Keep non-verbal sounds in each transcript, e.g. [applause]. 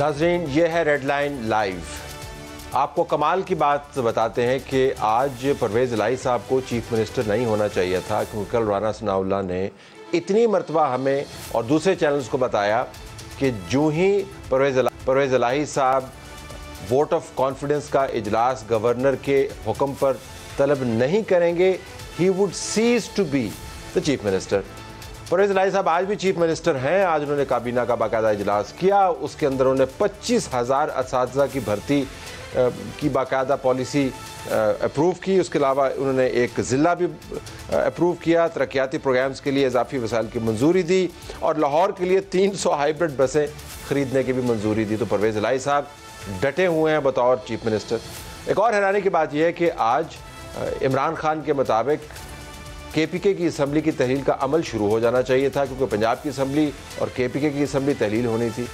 नाजरीन ये है रेड लाइन लाइव आपको कमाल की बात बताते हैं कि आज परवेज़ लाई साहब को चीफ मिनिस्टर नहीं होना चाहिए था, क्योंकि कल राना सनाउल्ला ने इतनी मरतबा हमें और दूसरे चैनल्स को बताया कि जो ही परवेज़ परवेज़ लाही साहब वोट ऑफ़ कॉन्फिडेंस का इजलास गवर्नर के हुक्म पर तलब नहीं करेंगे he would cease to be the chief minister Parvez Elahi साहब, आज भी चीफ मिनिस्टर हैं। आज उन्होंने काबीना का बाकायदा इजलास किया। उसके अंदर उन्होंने पच्चीस हज़ार इस की भर्ती की बाकायदा पॉलिसी अप्रूव की। उसके अलावा उन्होंने एक ज़िला भी अप्रूव किया, तरक्याती प्रोग्राम्स के लिए इजाफी वसाइल की मंजूरी दी और लाहौर के लिए तीन सौ हाइब्रिड बसें ख़रीदने की भी मंजूरी दी। तो परवेज़ लाई साहब डटे हुए हैं बतौर चीफ मिनिस्टर। एक और हैरानी की बात यह है कि आज इमरान खान के मुताबिक के पी के की असम्बली की तहलील का अमल शुरू हो जाना चाहिए था, क्योंकि पंजाब की असम्बली और के पी के की असम्बली तहलील होनी थी।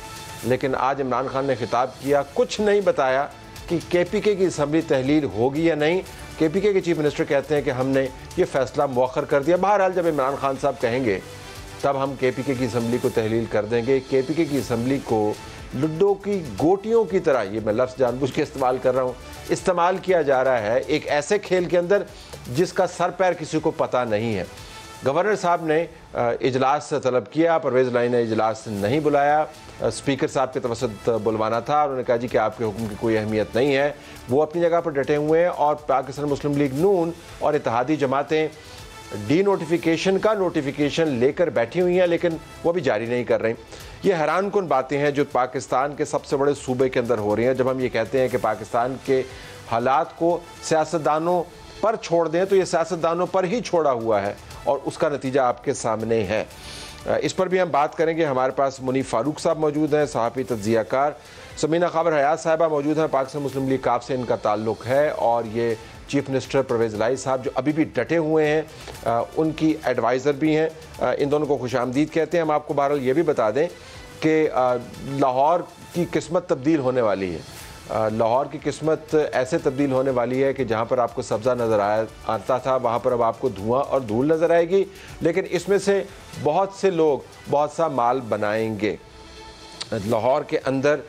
लेकिन आज इमरान खान ने खिताब किया, कुछ नहीं बताया कि के पी के की असम्बली तहलील होगी या नहीं। के पी के के चीफ मिनिस्टर कहते हैं कि हमने ये फैसला मौखर कर दिया। बहरहाल, जब इमरान खान साहब कहेंगे, तब हम के पी के की असम्बली को तहलील कर देंगे। के पी के की असम्बली को लुड्डो की गोटियों की तरह, ये मैं लफ्ज़ जानबूझ के इस्तेमाल कर रहा हूँ, इस्तेमाल किया जा रहा है एक ऐसे खेल के अंदर जिसका सर पैर किसी को पता नहीं है। गवर्नर साहब ने इजलास तलब किया, परवेज़ लाई ने इजलास नहीं बुलाया। स्पीकर साहब के तवसत बुलवाना था उन्होंने कहा जी कि आपके हुक्म की कोई अहमियत नहीं है। वो अपनी जगह पर डटे हुए हैं और पाकिस्तान मुस्लिम लीग नून और इतिहादी जमातें डी नोटिफिकेशन का नोटिफिकेशन लेकर बैठी हुई हैं, लेकिन वो भी जारी नहीं कर रही। ये हैरान कन बातें हैं जो पाकिस्तान के सबसे बड़े सूबे के अंदर हो रही हैं। जब हम ये कहते हैं कि पाकिस्तान के हालात को सियासतदानों पर छोड़ दें तो ये सियासतदानों पर ही छोड़ा हुआ है और उसका नतीजा आपके सामने है। इस पर भी हम बात करेंगे। हमारे पास मुनीफ फारूक साहब मौजूद हैं, सहाफ़ी तजियाकार। समीना खबर हयात साहबा मौजूद हैं, पाकिस्तान मुस्लिम लीग काफ से इनका ताल्लुक है और ये चीफ मिनिस्टर परवेज़ लाई साहब जो अभी भी डटे हुए हैं उनकी एडवाइज़र भी हैं। इन दोनों को खुश आमदीद कहते हैं। हम आपको बहरहाल ये भी बता दें कि लाहौर की किस्मत तब्दील होने वाली है। लाहौर की किस्मत ऐसे तब्दील होने वाली है कि जहाँ पर आपको सब्ज़ा नज़र आया आता था, वहाँ पर अब आपको धुआँ और धूल नज़र आएगी। लेकिन इसमें से बहुत से लोग बहुत सा माल बनाएँगे। लाहौर के अंदर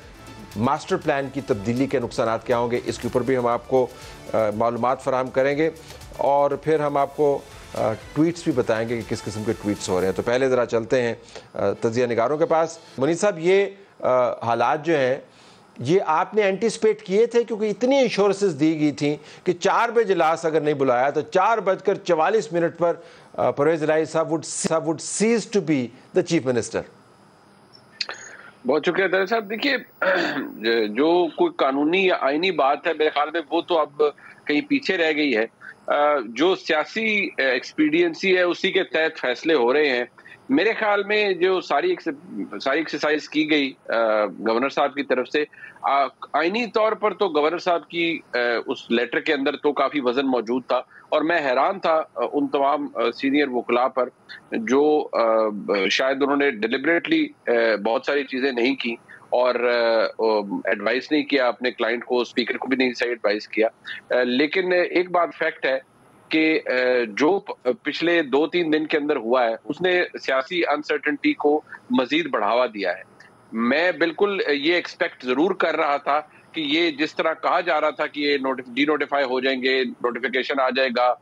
मास्टर प्लान की तब्दीली के नुकसान क्या होंगे, इसके ऊपर भी हम आपको मालूम फराम करेंगे। और फिर हम आपको ट्वीट्स भी बताएँगे कि किस किस्म के ट्वीट्स हो रहे हैं। तो पहले ज़रा चलते हैं तजिया निगारों के पास। मनीष साहब, ये हालात जो हैं ये आपने एंटिसपेट किए थे क्योंकि इतनी इंश्योरेंसेस दी गई थी कि चार बजे इजलास अगर नहीं बुलाया तो चार बजकर चवालीस मिनट पर परवेज लाई साहब वुड साहब would cease to be the chief minister बहुत शुक्रिया दर साहब। देखिए, [clears throat] जो कोई कानूनी या आईनी बात है, मेरे ख्याल में वो तो अब कहीं पीछे रह गई है। जो सियासी एक्सपीडियंसी है, उसी के तहत फैसले हो रहे हैं। मेरे ख्याल में जो सारी सारी एक्सरसाइज की गई गवर्नर साहब की तरफ़ से आईनी तौर पर तो गवर्नर साहब की उस लेटर के अंदर तो काफ़ी वज़न मौजूद था और मैं हैरान था उन तमाम सीनियर वकला पर जो शायद उन्होंने डिलिबरेटली बहुत सारी चीज़ें नहीं की और एडवाइस नहीं किया, अपने क्लाइंट को स्पीकर को भी नहीं सही एडवाइस किया। लेकिन एक बात फैक्ट है कि जो पिछले दो तीन दिन के अंदर हुआ है, उसने सियासी अनसर्टनिटी को मजीद बढ़ावा दिया है। मैं बिल्कुल ये एक्सपेक्ट ज़रूर कर रहा था कि ये जिस तरह कहा जा रहा था कि ये डी नोटिफाई हो जाएँगे नोटिफिकेशन आ जाएगा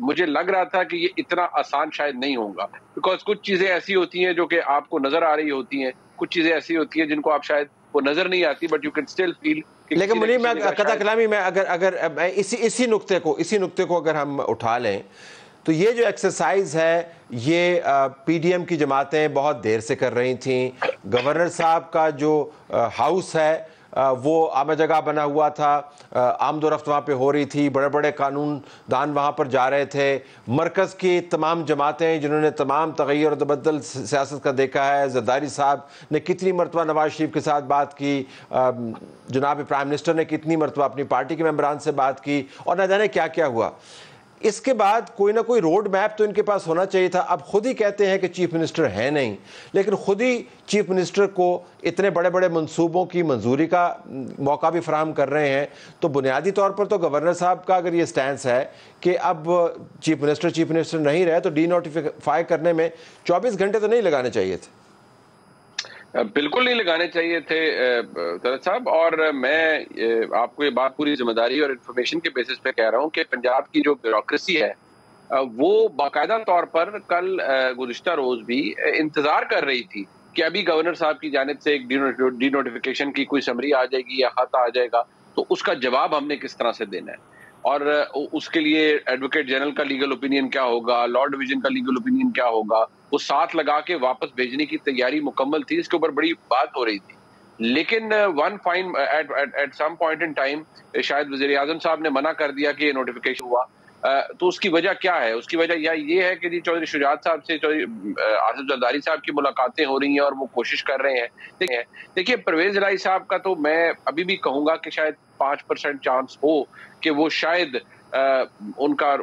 मुझे लग रहा था कि ये इतना आसान शायद नहीं होगा। बिकॉज़ कुछ चीज़ें ऐसी होती हैं जो कि आपको नज़र आ रही होती हैं, कुछ चीज़ें ऐसी होती हैं जिनको आप शायद वो नज़र नहीं आती but you can still feel लेकिन मुनीम मैं कथा कलामी में अगर अगर इसी इसी नुक्ते को इसी नुक्ते को अगर हम उठा लें तो ये जो एक्सरसाइज है ये पीडीएम की जमातें बहुत देर से कर रही थी। गवर्नर साहब का जो हाउस है वो आम जगह बना हुआ था। आमदोरफ्त वहाँ पे हो रही थी। बड़े बड़े कानून दान वहाँ पर जा रहे थे। मरकज़ की तमाम जमातें जिन्होंने तमाम तगैर तबदल सियासत का देखा है। जरदारी साहब ने कितनी मरतबा नवाज़ शरीफ के साथ बात की। जनाब प्राइम मिनिस्टर ने कितनी मरतबा अपनी पार्टी के मेम्बरान से बात की। और न जाने क्या क्या हुआ। इसके बाद कोई ना कोई रोड मैप तो इनके पास होना चाहिए था। अब खुद ही कहते हैं कि चीफ मिनिस्टर है नहीं। लेकिन खुद ही चीफ मिनिस्टर को इतने बड़े बड़े मंसूबों की मंजूरी का मौका भी फ्राहम कर रहे हैं। तो बुनियादी तौर पर तो गवर्नर साहब का अगर ये स्टैंड है कि अब चीफ मिनिस्टर चीफ मिनिस्टर नहीं रहे तो डी करने में चौबीस घंटे तो नहीं लगाने चाहिए थे। बिल्कुल नहीं लगाने चाहिए थे तरत साहब। और मैं आपको ये बात पूरी ज़िम्मेदारी और इन्फॉर्मेशन के बेसिस पे कह रहा हूँ कि पंजाब की जो ब्यूरोक्रेसी है वो बाकायदा तौर पर कल गुजशत रोज भी इंतज़ार कर रही थी कि अभी गवर्नर साहब की जानब से एक डी नोटिफिकेशन की कोई समरी आ जाएगी या खत आ जाएगा तो उसका जवाब हमने किस तरह से देना है? और उसके लिए एडवोकेट जनरल का लीगल ओपिनियन क्या होगा? लॉ डिवीज़न का लीगल ओपिनियन क्या होगा? वो साथ लगा के वापस भेजने की तैयारी मुकम्मल थी इसके ऊपर बड़ी बात हो रही थी। लेकिन one fine at at some point in time शायद वज़ीर आज़म साहब ने मना कर दिया कि ये नोटिफिकेशन हुआ। तो उसकी वजह क्या है? उसकी वजह यह ये है कि जी चौधरी शुजात साहब से चौधरी आसिफ जरदारी साहब की मुलाकातें हो रही हैं और वो कोशिश कर रहे हैं। देखिए परवेज लाई साहब का तो मैं अभी भी कहूँगा कि शायद पाँच परसेंट चांस हो कि वो शायद आ, उनका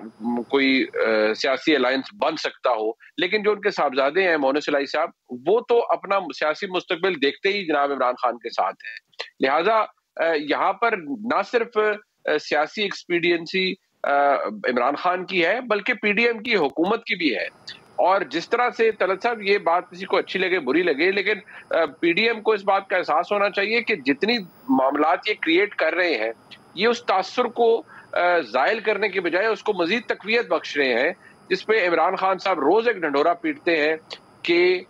कोई आ, सियासी अलायंस बन सकता हो। लेकिन जो उनके साहबजादे हैं मोहन सलाई साहब वो तो अपना सियासी मुस्तकबिल देखते ही जनाब इमरान खान के साथ हैं। लिहाजा यहाँ पर ना सिर्फ़ सियासी एक्सपीडियंसी इमरान खान की है, बल्कि पीडीएम की, हुकूमत की भी है। और जिस तरह से तलत साहब, ये बात किसी को अच्छी लगे, बुरी लगे, लेकिन पीडीएम को इस बात का एहसास होना चाहिए कि जितनी मामला ये क्रिएट कर रहे हैं, ये उस तासर को जायल करने के बजाय उसको मजीद तकवीत बख्श रहे हैं, जिसपे इमरान खान साहब रोज एक ढंडोरा पीटते हैं कि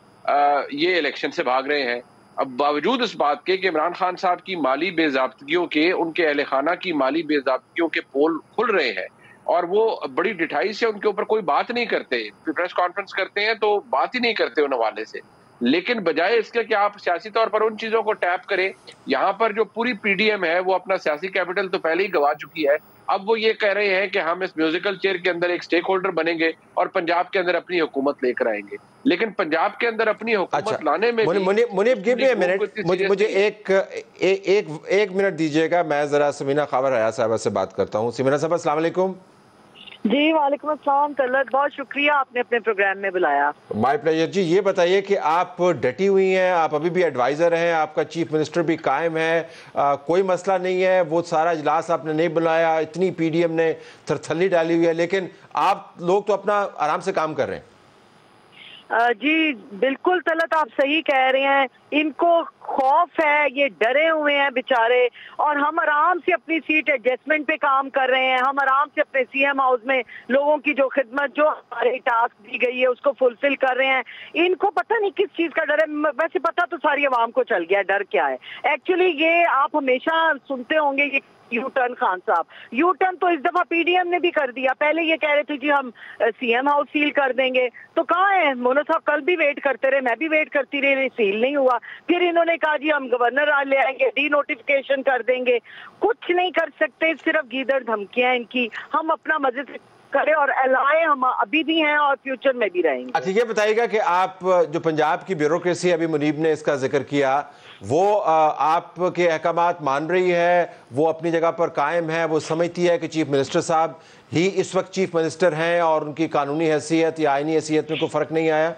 ये इलेक्शन से भाग रहे हैं। अब बावजूद इस बात के कि इमरान खान साहब की माली बेजाबतगियों के, उनके अहल खाना की माली बेजाबतगियों के पोल खुल रहे हैं और वो बड़ी डिठाई से उनके ऊपर कोई बात नहीं करते, प्रेस कॉन्फ्रेंस करते हैं तो बात ही नहीं करते उन हवाले से। लेकिन बजाय इसके कि आप सियासी तौर पर उन चीज़ों को टैप करें, यहाँ पर जो पूरी पीडीएम है, वो अपना सियासी कैपिटल तो पहले ही गवा चुकी है अब वो ये कह रहे हैं कि हम इस म्यूजिकल चेयर के अंदर एक स्टेक होल्डर बनेंगे और पंजाब के अंदर अपनी हुकूमत लेकर आएँगे। लेकिन पंजाब के अंदर अपनी हुकूमत अच्छा, लाने में मुनीब गिव मी मिनट मुझे मुझे एक ए, एक एक मिनट दीजिएगा। मैं जरा समीना खावर हया साहब से बात करता हूँ। समीना साहब अस्सलाम वालेकुम। जी वालेकुम अस्सलाम तलत बहुत शुक्रिया आपने अपने प्रोग्राम में बुलाया। माय प्लेजर जी ये बताइए कि आप डटी हुई हैं आप अभी भी एडवाइज़र हैं आपका चीफ मिनिस्टर भी कायम है आ, कोई मसला नहीं है वो सारा इजलास आपने नहीं बुलाया इतनी पीडीएम ने थरथली डाली हुई है लेकिन आप लोग तो अपना आराम से काम कर रहे हैं। जी, बिल्कुल तलत आप सही कह रहे हैं। इनको खौफ है, ये डरे हुए हैं बेचारे। और हम आराम से अपनी सीट एडजस्टमेंट पे काम कर रहे हैं। हम आराम से अपने सीएम हाउस में लोगों की जो खिदमत, जो हमारे टास्क दी गई है, उसको फुलफिल कर रहे हैं। इनको पता नहीं किस चीज़ का डर है। वैसे पता तो सारी आवाम को चल गया, डर क्या है? एक्चुअली ये आप हमेशा सुनते होंगे, ये यू टर्न खान साहब। यू टर्न तो इस दफ़ा पीडीएम ने भी कर दिया। पहले ये कह रहे थे जी हम सीएम हाउस सील कर देंगे। तो कहाँ है? मोनो साहब, कल भी वेट करते रहे, मैं भी वेट करती रही सील नहीं हुआ। फिर इन्होंने कहा, जी, हम गवर्नर आ ले आएँगे डी नोटिफिकेशन कर देंगे। कुछ नहीं कर सकते, सिर्फ़ गीदड़ धमकियाँ इनकी। हम अपना मज़े से करें और एलाए हम अभी भी हैं और फ्यूचर में भी रहेंगे। अच्छा ये बताइएगा कि आप, जो पंजाब की ब्यूरोक्रेसी अभी मुनीब ने इसका ज़िक्र किया, वो आपके अहकाम मान रही है, वो अपनी जगह पर कायम है, वो समझती है कि चीफ मिनिस्टर साहब ही इस वक्त चीफ मिनिस्टर हैं और उनकी कानूनी हैसियत या आइनी हैसियत में कोई फ़र्क नहीं आया?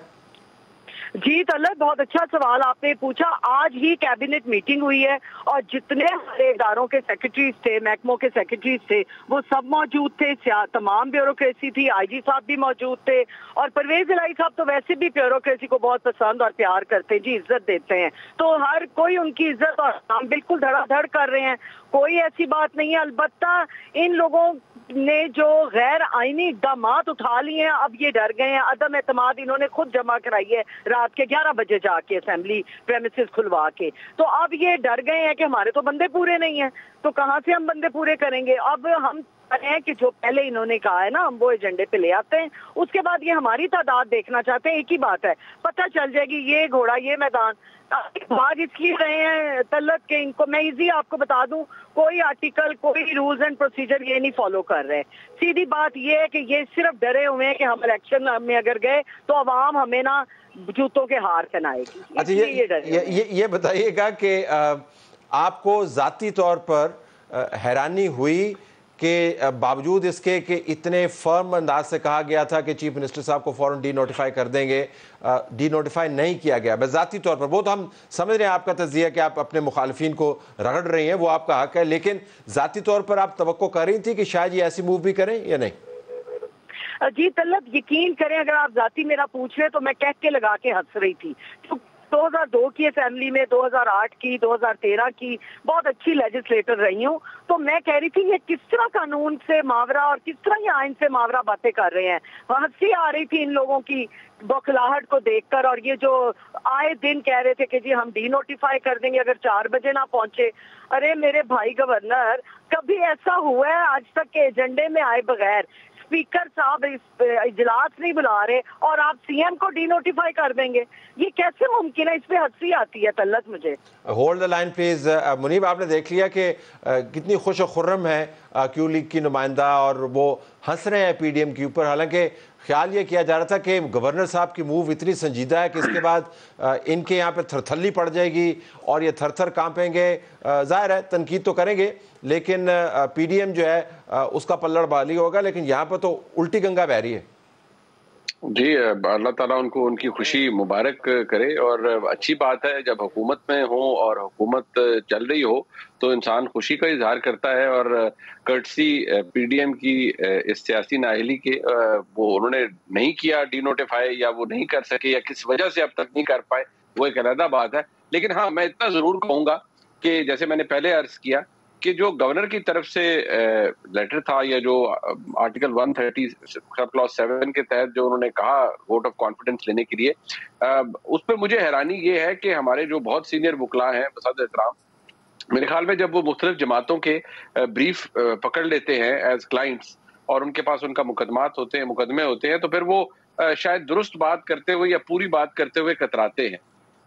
जी तलत बहुत अच्छा सवाल आपने पूछा। आज ही कैबिनेट मीटिंग हुई है और जितने हमारे इदारों के सेक्रेटरीज थे, महकमों के सेक्रेटरीज थे, वो सब मौजूद थे। तमाम ब्यूरोक्रेसी थी आईजी साहब भी मौजूद थे और परवेज इलाई साहब तो वैसे भी ब्यूरोक्रेसी को बहुत पसंद और प्यार करते हैं, जी इज़्ज़त देते हैं। तो हर कोई उनकी इज़्ज़त और हम बिल्कुल धड़ाधड़ कर रहे हैं। कोई ऐसी बात नहीं है। अलबत् इन लोगों ने जो गैर आईनी इकदाम उठा लिए हैं, अब ये डर गए हैं। अदम एतमाद इन्होंने खुद जमा कराई है रात के 11 बजे जाके असेंबली प्रेमिस खुलवा के। तो अब ये डर गए हैं कि हमारे तो बंदे पूरे नहीं है। तो कहाँ से हम बंदे पूरे करेंगे? अब हम हैं कि जो पहले इन्होंने कहा है ना हम वो एजेंडे पे ले आते हैं। उसके बाद ये हमारी तादाद देखना चाहते हैं एक ही बात है। पता चल जाएगी ये घोड़ा ये मैदान। भाग इसलिए रहे हैं तलत के इनको मैं इजी आपको बता दूँ कोई आर्टिकल कोई रूल्स एंड प्रोसीजर ये नहीं फॉलो कर रहे। सीधी बात ये है कि ये सिर्फ़ डरे हुए हैं कि हम इलेक्शन में अगर गए तो अवाम हमें ना जूतों के हार पहनाएगी। अच्छा ये ये, ये, ये, ये बताइएगा कि आपको जाती तौर पर हैरानी हुई के बावजूद इसके कि इतने फर्म अंदाज से कहा गया था कि चीफ मिनिस्टर साहब को फ़ौरन डी नोटिफाई कर देंगे डी नोटिफाई नहीं किया गया। बजाती तौर पर वो तो हम समझ रहे हैं आपका तजिया कि आप अपने मुखालफी को रगड़ रही हैं, वो आपका हक है, लेकिन ज़ाती तौर पर आप तो कर रही थी कि शायद ये ऐसी मूव भी करें या नहीं? जी तलब यकीन करें, अगर आप जाती मेरा पूछ रहे तो मैं कह के लगा के हंस रही थी। तो 2002 की असेंबली में 2008 की 2013 की बहुत अच्छी लेजिस्लेटर रही हूँ। तो मैं कह रही थी, ये किस तरह कानून से मावरा और किस तरह ये आइन से मावरा बातें कर रहे हैं? हँसी आ रही थी इन लोगों की बौखलाहट को देखकर और ये जो आए दिन कह रहे थे कि जी हम डी नोटिफाई कर देंगे, अगर चार बजे ना पहुँचे। अरे मेरे भाई गवर्नर कभी ऐसा हुआ है? आज तक के एजेंडे में आए बगैर। स्पीकर साहब इजलास नहीं बुला रहे और आप सीएम को डी नोटिफाई कर देंगे। ये कैसे मुमकिन है? इस पर हँसी आती है तल्लत मुझे। Hold the line please Muneeb, आपने देख लिया कि कितनी खुश खुर्रम है क्यू लीग की नुमाइंदा और वो हंस रहे हैं पीडीएम के ऊपर। हालाँकि ख्याल ये किया जा रहा था कि गवर्नर साहब की मूव इतनी संजीदा है कि इसके बाद इनके यहाँ पर थरथली पड़ जाएगी और ये थर थर कांपेंगे ज़ाहिर है, तनकीद तो करेंगे, लेकिन पीडीएम जो है उसका पल्लड़ बाली होगा, लेकिन यहाँ पर तो उल्टी गंगा बह रही है। जी अल्लाह ताला उनको, उनकी खुशी मुबारक करे और अच्छी बात है, जब हुकूमत में हो और हुकूमत चल रही हो तो इंसान खुशी का इजहार करता है और कर्टसी पीडीएम की इस सियासी नाहली के वो उन्होंने नहीं किया डी नोटिफाई या वो नहीं कर सके या किस वजह से अब तक नहीं कर पाए, वो एक अलहदा बात है। लेकिन हाँ मैं इतना ज़रूर कहूँगा कि जैसे मैंने पहले अर्ज़ किया कि जो गवर्नर की तरफ़ से लेटर था या जो आर्टिकल 130 क्लॉज सेवन के तहत जो उन्होंने कहा वोट ऑफ़ कॉन्फिडेंस लेने के लिए उस पर मुझे हैरानी ये है कि हमारे जो बहुत सीनियर बुकला हैं बसद एहतराम मेरे ख्याल में जब वो मुख्तलिफ़ जमातों के ब्रीफ पकड़ लेते हैं एज क्लाइंट्स और उनके पास उनका मुकदमात होते हैं, मुकदमे होते हैं तो फिर वो शायद दुरुस्त बात करते हुए या पूरी बात करते हुए कतराते हैं।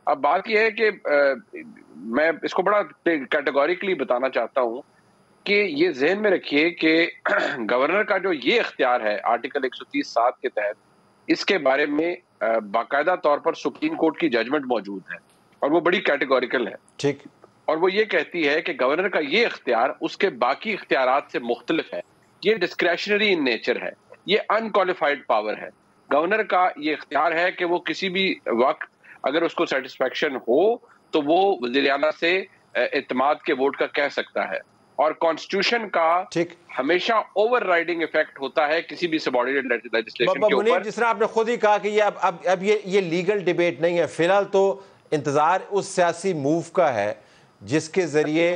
अब बात यह है कि मैं इसको बड़ा कैटेगोरिकली बताना चाहता हूँ कि ये जहन में रखिए कि [clears throat] गवर्नर का जो ये इख्तियार है आर्टिकल 130 सात के तहत इसके बारे में बाकायदा तौर पर सुप्रीम कोर्ट की जजमेंट मौजूद है और वो बड़ी कैटेगोरिकल है। ठीक। और वो ये कहती है कि गवर्नर का ये इख्तियार उसके बाकी इख्तियार से मुख्तलिफ़ है। ये डिस्क्रेशनरी इन नेचर है। ये अनक्वालिफाइड पावर है। गवर्नर का ये इख्तियार है कि वो किसी भी वक्त अगर उसको सेटिस्फेक्शन हो तो वो वज़ीर से इतमाद के वोट का कह सकता है। और कॉन्स्टिट्यूशन का ठीक। हमेशा ओवर राइडिंग इफ़ेक्ट होता है किसी भी सबॉर्डिनेट लेजिस्लेशन के ऊपर। जिस तरह आपने खुद ही कहा कि ये अब अब अब ये ये लीगल डिबेट नहीं है। फ़िलहाल तो इंतज़ार उस सियासी मूव का है जिसके ज़रिए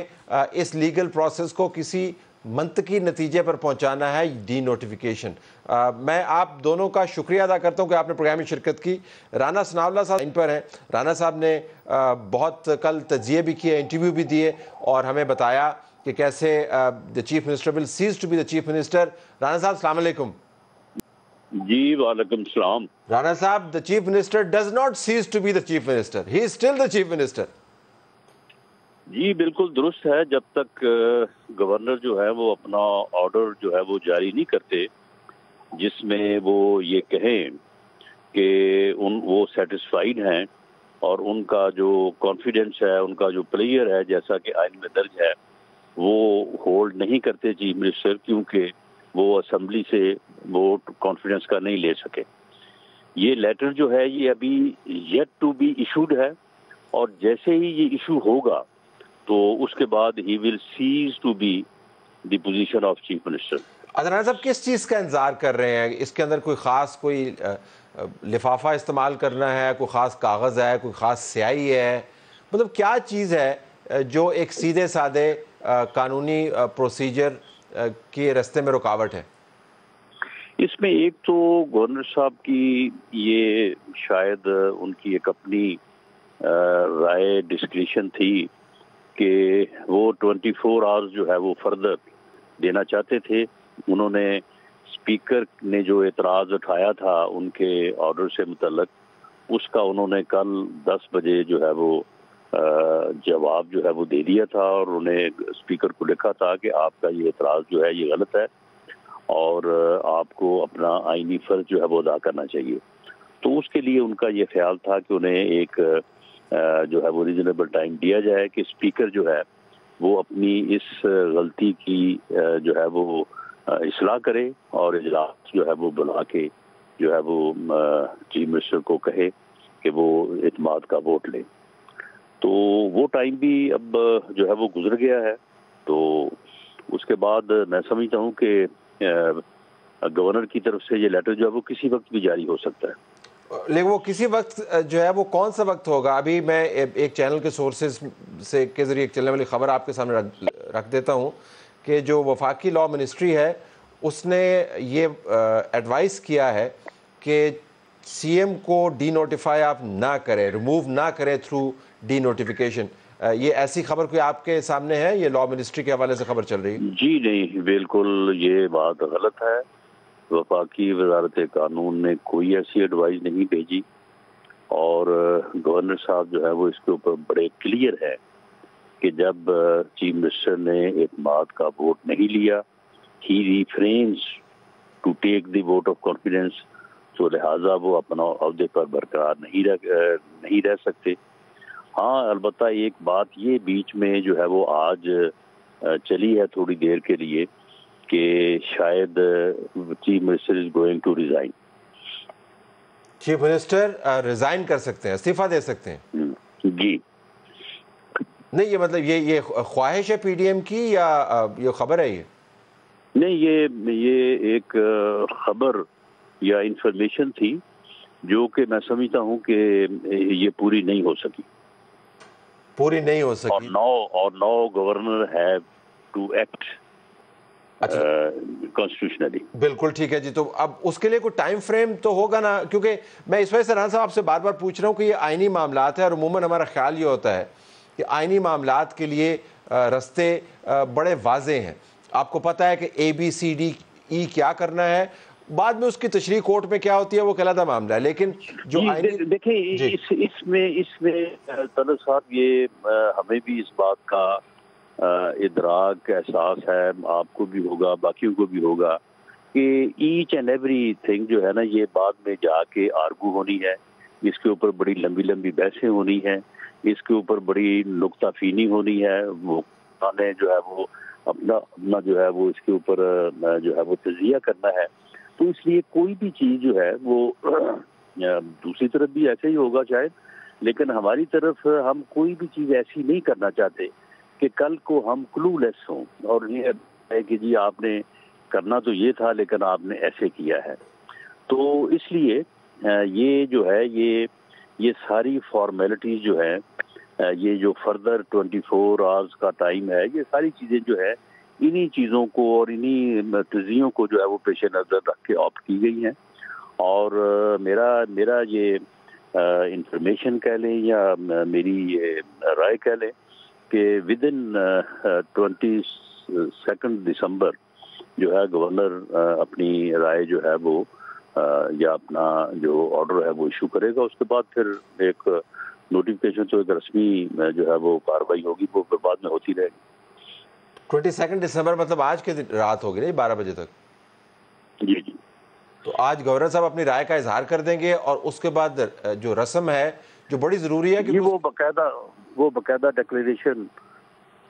इस लीगल प्रोसेस को किसी मंतकी नतीजे पर पहुंचाना है डी नोटिफिकेशन मैं आप दोनों का शुक्रिया अदा करता हूँ कि आपने प्रोग्राम में शिरकत की। राना सनावला साहब इन पर हैं। राना साहब ने आ, बहुत कल तजिए भी किए इंटरव्यू भी दिए और हमें बताया कि कैसे the chief minister will cease to be the chief minister Rana साहब सलामकुम जी वालेकुम सलाम। राना साहब the chief minister does not cease to be the chief minister he is still the chief minister जी, बिल्कुल दुरुस्त है। जब तक गवर्नर जो है, वो अपना ऑर्डर जो है, वो जारी नहीं करते, जिसमें वो ये कहें कि उन, वो सेटिस्फाइड हैं और उनका जो कॉन्फिडेंस है, उनका जो प्लेयर है, जैसा कि आइन में दर्ज है, वो होल्ड नहीं करते चीफ मिनिस्टर, क्योंकि वो असम्बली से वोट कॉन्फिडेंस का नहीं ले सके। ये लेटर जो है, ये अभी येट टू बी इशूड है और जैसे ही ये इशू होगा तो उसके बाद he will cease to be the position of chief minister Adnan साहब किस चीज़ का इंतज़ार कर रहे हैं? इसके अंदर कोई ख़ास कोई लिफाफा इस्तेमाल करना है? कोई ख़ास कागज़ है? कोई ख़ास स्याही है? मतलब क्या चीज़ है जो एक सीधे साधे कानूनी प्रोसीजर के रस्ते में रुकावट है? इसमें एक तो गवर्नर साहब की ये शायद उनकी एक अपनी राय डिस्क्रिशन थी। कि वो 24 फोर आवर्स जो है वो फर्दर देना चाहते थे। उन्होंने स्पीकर ने जो एतराज़ उठाया था उनके ऑर्डर से मुतलक उसका उन्होंने कल 10 बजे जो है वो जवाब जो है वो दे दिया था और उन्हें स्पीकर को लिखा था कि आपका ये एतराज़ जो है ये गलत है और आपको अपना आईनी फ़र्ज़ जो है वो अदा करना चाहिए। तो उसके लिए उनका ये ख्याल था कि उन्हें एक जो है वो रीजनेबल टाइम दिया जाए कि स्पीकर जो है वो अपनी इस गलती की जो है वो इसलाह करे और इजलास जो है वो बुला के जो है वो चीफ मिनिस्टर को कहे कि वो इतमाद का वोट ले। तो वो टाइम भी अब जो है वो गुजर गया है। तो उसके बाद मैं समझता हूँ कि गवर्नर की तरफ़ से ये लेटर जो है वो किसी वक्त भी जारी हो सकता है। लेकिन वो किसी वक्त जो है वो कौन सा वक्त होगा? अभी मैं एक चैनल के सोर्सेज से के ज़रिए चलने वाली खबर आपके सामने रख, रख देता हूँ कि जो वफाकी लॉ मिनिस्ट्री है उसने ये एडवाइस किया है कि सीएम को डी नोटिफाई आप ना करें रिमूव ना करें थ्रू डी नोटिफिकेशन ये ऐसी खबर कोई आपके सामने है? ये लॉ मिनिस्ट्री के हवाले से खबर चल रही है? जी नहीं बिल्कुल ये बात गलत है। वफाकी वजारत कानून ने कोई ऐसी एडवाइस नहीं भेजी। और गवर्नर साहब जो है वो इसके ऊपर बड़े क्लियर है कि जब चीफ मिनिस्टर ने बात का वोट नहीं लिया he reference to take the vote of confidence तो लिहाजा वो अपना अहदे पर बरकरार नहीं रह नहीं रह सकते। हाँ अलबत् एक बात ये बीच में जो है वो आज चली है थोड़ी देर के लिए कि शायद chief minister is going to resign. Chief minister resign कर सकते हैं इस्तीफा दे सकते हैं? हम्म, जी। नहीं ये मतलब ये ये ख्वाहिश है पीडीएम की या ये खबर है ये? नहीं ये ये एक खबर या इंफॉर्मेशन थी जो कि मैं समझता हूँ कि ये पूरी नहीं हो सकी। पूरी नहीं हो सकी। और नो और no governor have to act constitutionally बिल्कुल ठीक है जी तो अब उसके लिए कोई टाइम फ्रेम तो होगा ना? क्योंकि मैं इस वजह से राना साहब आपसे बार बार पूछ रहा हूँ कि ये आइनी मामला है और अमूमन हमारा ख्याल ये होता है कि आइनी मामला के लिए रस्ते बड़े वाजे हैं। आपको पता है कि A B C D E क्या करना है? बाद में उसकी तशरी कोर्ट में क्या होती है वो कहलाता मामला है। लेकिन जो देखिए इस, इसमें इसमें साहब ये हमें भी इस बात का इदराक एहसास है, आपको भी होगा, बाकियों को भी होगा कि ईच एंड एवरी थिंग जो है ना, ये बाद में जाके आर्गू होनी है। इसके ऊपर बड़ी लंबी लंबी बहसें होनी है। इसके ऊपर बड़ी नुकताफीनी होनी है। वो जो है, वो अपना अपना जो है, वो इसके ऊपर जो है, वो तजिया करना है। तो इसलिए कोई भी चीज़ जो है, वो दूसरी तरफ़ भी ऐसे ही होगा शायद, लेकिन हमारी तरफ़ हम कोई भी चीज़ ऐसी नहीं करना चाहते। कि कल को हम क्लूलेस हों। और ये है कि जी आपने करना तो ये था, लेकिन आपने ऐसे किया है। तो इसलिए ये जो है, ये ये सारी फॉर्मेलिटीज जो है ये जो फर्दर 24 फोर आवर्स का टाइम है, ये सारी चीज़ें जो है, इन्हीं चीज़ों को और इन्हीं तजियों को जो है, वो पेश नज़र रख के ऑप्ट की गई हैं। और मेरा मेरा ये इंफॉर्मेशन कह लें या मेरी ये राय कह लें कि विद इन ट्वेंटी सेकेंड दिसंबर जो है गवर्नर अपनी राय जो है वो या अपना जो ऑर्डर है वो इशू करेगा। उसके बाद फिर एक नोटिफिकेशन तो एक रस्मी जो है वो कार्रवाई होगी वो बाद में होती रहेगी। ट्वेंटी सेकेंड दिसंबर मतलब आज के रात होगी नहीं बारह बजे तक? जी जी। तो आज गवर्नर साहब अपनी राय का इजहार कर देंगे और उसके बाद जो रस्म है जो बड़ी ज़रूरी है कि वो बकायदा वो बकायदा डिक्लेरेशन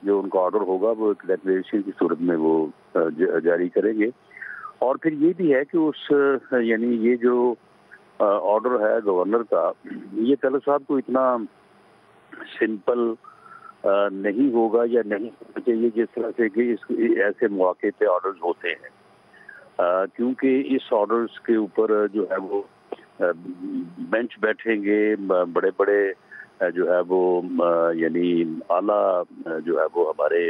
जो उनका ऑर्डर होगा, वो एक डिक्लेरेशन की सूरत में वो जारी करेंगे। और फिर ये भी है कि उस यानी ये जो ऑर्डर है गवर्नर का, ये तलब साहब को इतना सिंपल नहीं होगा या नहीं होना चाहिए जिस तरह से कि इस ऐसे मौके पे ऑर्डर्स होते हैं। क्योंकि इस ऑर्डर्स के ऊपर जो है वो बेंच बैठेंगे बड़े बड़े जो है वो यानी आला जो है वो हमारे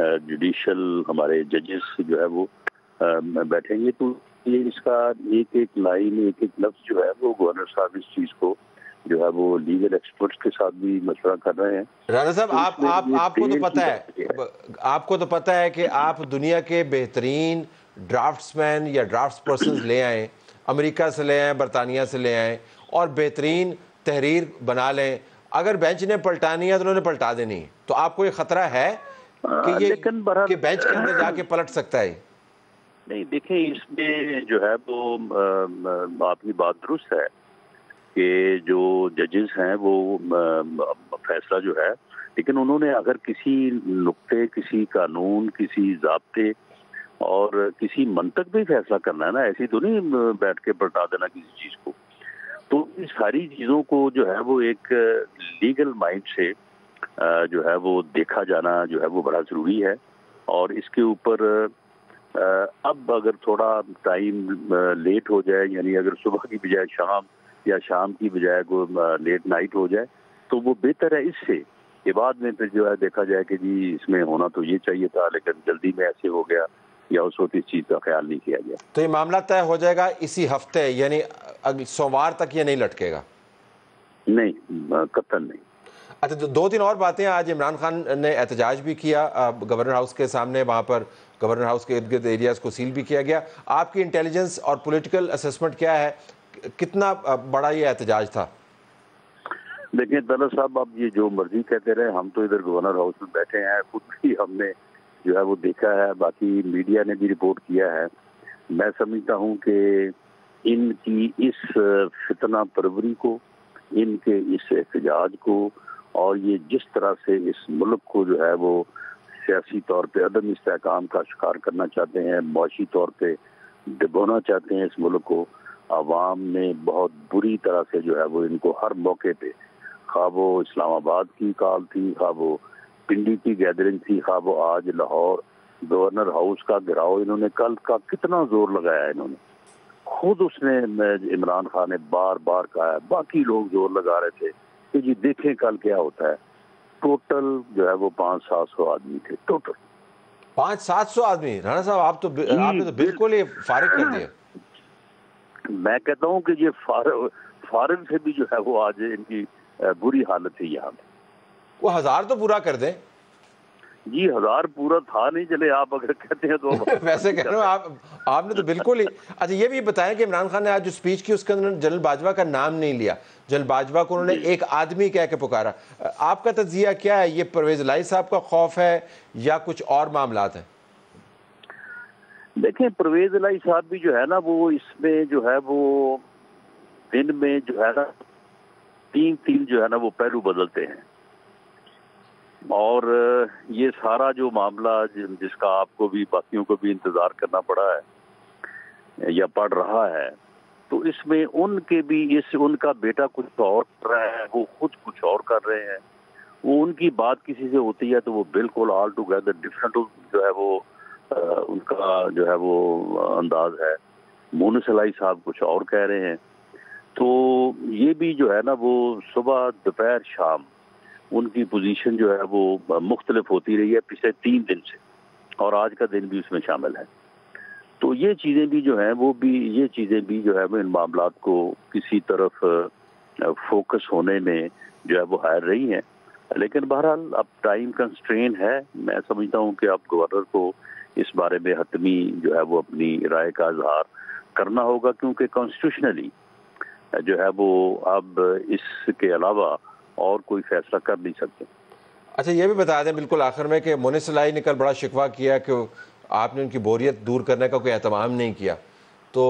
जुडिशल हमारे जजेस जो है वो बैठेंगे। तो ये इसका एक एक लाइन एक एक लफ्ज जो है वो गवर्नर साहब इस चीज़ को जो है वो लीगल एक्सपर्ट्स के साथ भी मशवरा कर रहे हैं। राना साहब तो आप आप आपको तो पता है आपको तो पता है कि आप दुनिया के बेहतरीन ड्राफ्ट्समैन या ड्राफ्ट्स पर्सन ले आए अमेरिका से ले आए बरतानिया से ले आए और बेहतरीन तहरीर बना लें। अगर बेंच ने पलटानी है तो उन्होंने पलटा देनी। तो आपको ये खतरा है कि ये कि बेंच के अंदर जाके पलट सकता है? नहीं देखें इसमें जो है वो आपकी बात दुरुस्त है कि जो जजेस हैं वो फैसला जो है लेकिन उन्होंने अगर किसी नुक्ते किसी कानून किसी जबते और किसी मंतक भी फैसला करना है ना ऐसी तो नहीं बैठ के पलटा देना किसी चीज़ को। तो इन सारी चीज़ों को जो है वो एक लीगल माइंड से जो है वो देखा जाना जो है वो बड़ा ज़रूरी है। और इसके ऊपर अब अगर थोड़ा टाइम लेट हो जाए, यानी अगर सुबह की बजाय शाम या शाम की बजाय को लेट नाइट हो जाए तो वो बेहतर है इससे के बाद में फिर जो है देखा जाए कि जी इसमें होना तो ये चाहिए था, लेकिन जल्दी में ऐसे हो गया या उस वक्त इस चीज़ का ख्याल नहीं किया गया। तो ये मामला तय हो जाएगा इसी हफ़्ते, यानी सोमवार तक ये नहीं लटकेगा? नहीं कतन नहीं। अच्छा तो दो दिन और बातें आज इमरान खान ने एहतजाज भी किया गवर्नर हाउस के सामने वहाँ पर गवर्नर हाउस के इर्द गिर्द एरियाज़ को सील भी किया गया। आपकी इंटेलिजेंस और पॉलिटिकल असेसमेंट क्या है? कितना बड़ा ये एहतजाज था? देखिए दला साहब आप ये जो मर्ज़ी कहते रहे हम तो इधर गवर्नर हाउस में बैठे हैं खुद भी हमने जो है वो देखा है बाकी मीडिया ने भी रिपोर्ट किया है। मैं समझता हूँ कि इनकी इस फितना परवरी को, इनके इस एहतजाज को, और ये जिस तरह से इस मुल्क को जो है वो सियासी तौर पे अदम इसकाम का शिकार करना चाहते हैं, मुआशी तौर पे डबोना चाहते हैं इस मुल्क को, आवाम ने बहुत बुरी तरह से जो है वो इनको हर मौके पे खा वो इस्लामाबाद की कॉल थी खा वो पिंडी की गैदरिंग थी खा वो आज लाहौर गवर्नर हाउस का गिराव इन्होंने कल का कितना ज़ोर लगाया इन्होंने। खुद उसने इमरान खान ने बार बार कहा है बाकी लोग ज़ोर लगा रहे थे कि जी देखें कल क्या होता है। टोटल जो है वो पाँच सात सौ आदमी थे टोटल पाँच सात सौ आदमी? राणा साहब आप तो आपने तो बिल्कुल। ही फारिग कर दिया। मैं कहता हूँ कि ये फार, फारग से भी जो है वो आज इनकी बुरी हालत है यहाँ। पे वो हज़ार तो पूरा कर दें। जी हज़ार पूरा था नहीं चले आप अगर कहते हैं तो [laughs] वैसे कह रहे हो आप आपने तो बिल्कुल ही अच्छा ये भी बताया कि इमरान खान ने आज जो स्पीच की उसके अंदर जनरल बाजवा का नाम नहीं लिया। जनरल बाजवा को उन्होंने एक आदमी कह के पुकारा। आपका तजिया क्या है? ये परवेज लाई साहब का खौफ है या कुछ और मामला है? देखें परवेज लाई साहब भी जो है ना वो इसमें जो है वो दिन में जो है ना तीन तीन जो है ना वो पहलू बदलते हैं। और ये सारा जो मामला जिसका आपको भी बाकियों को भी इंतज़ार करना पड़ा है या पड़ रहा है तो इसमें उनके भी इस उनका बेटा कुछ और कर रहा है वो खुद कुछ और कर रहे हैं। वो उनकी बात किसी से होती है तो वो बिल्कुल ऑल टुगेदर डिफरेंट जो है वो आ, उनका जो है वो अंदाज है। मोन सलाई साहब कुछ और कह रहे हैं। तो ये भी जो है ना वो सुबह दोपहर शाम उनकी पोजीशन जो है वो मुख्तलिफ़ होती रही है पिछले तीन दिन से और आज का दिन भी उसमें शामिल है। तो ये चीज़ें भी जो हैं, वो भी, ये चीज़ें भी जो है वो इन मामला को किसी तरफ़ फोकस होने में जो है वो हायर रही हैं। लेकिन बहरहाल अब टाइम कंस्ट्रेन है। मैं समझता हूँ कि अब गवर्नर को इस बारे में हतमी जो है वो अपनी राय का इजहार करना होगा, क्योंकि कॉन्स्टिट्यूशनली जो है वो अब इसके अलावा और कोई फैसला कर नहीं सकते। अच्छा ये भी बता दें बिल्कुल आखिर में कि मोनिसलाई ने कल बड़ा शिकवा किया कि आपने उनकी बोरियत दूर करने का कोई एहतमाम नहीं किया। तो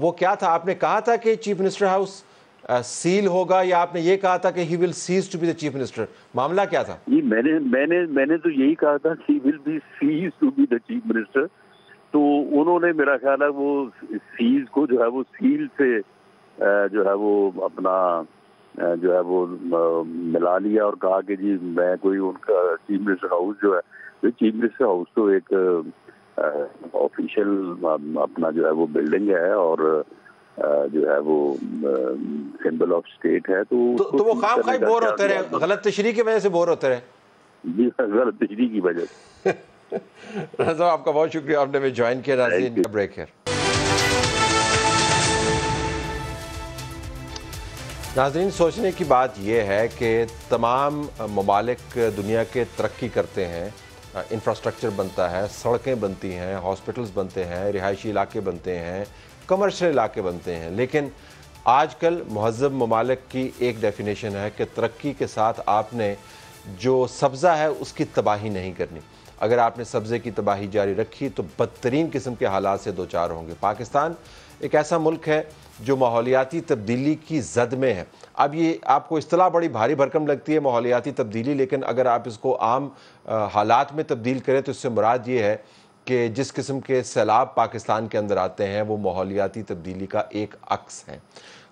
वो क्या था? आपने कहा था कि चीफ मिनिस्टर हाउस सील होगा या आपने ये कहा था कि he will cease to be the chief minister मामला क्या था? जी मैंने मैंने मैंने तो यही कहा था he will be cease to be the chief minister तो उन्होंने मेरा ख्याल है वो सीज को जो है वो सील से जो है वो अपना जो है वो मिला लिया और कहा कि जी मैं कोई उनका चीफ मिनिस्टर हाउस जो है तो चीफ मिनिस्टर हाउस तो एक ऑफिशियल अपना जो है वो बिल्डिंग है और जो है वो सिंबल ऑफ़ स्टेट है तो तो, तो वो खाम खाई बोर होते रहे? गलत तशरी की वजह से बोर होते रहे? जी गलत तशरी की वजह से। [laughs] आपका बहुत शुक्रिया। आपने ज्वाइन किया। नाजीन ब्रेक है। नाजरीन, सोचने की बात यह है कि तमाम ममालिक दुनिया के तरक्की करते हैं इंफ्रास्ट्रक्चर बनता है, सड़कें बनती हैं हॉस्पिटल्स बनते हैं, रिहायशी इलाके बनते हैं कमर्शियल इलाके बनते हैं। लेकिन आजकल महजब ममालिक की एक डेफिनेशन है कि तरक्की के साथ आपने जो सब्ज़ा है उसकी तबाही नहीं करनी। अगर आपने सब्ज़े की तबाही जारी रखी तो बदतरीन किस्म के हालात से दो चार होंगे। पाकिस्तान एक ऐसा मुल्क है जो माहौलियाती तब्दीली की जद में है। अब ये आपको असलाह बड़ी भारी भरकम लगती है माहौलियाती तब्दीली, लेकिन अगर आप इसको आम हालात में तब्दील करें तो इससे मुराद ये है कि जिस किस्म के सैलाब पाकिस्तान के अंदर आते हैं, वो माहौलियाती तब्दीली का एक अक्स है।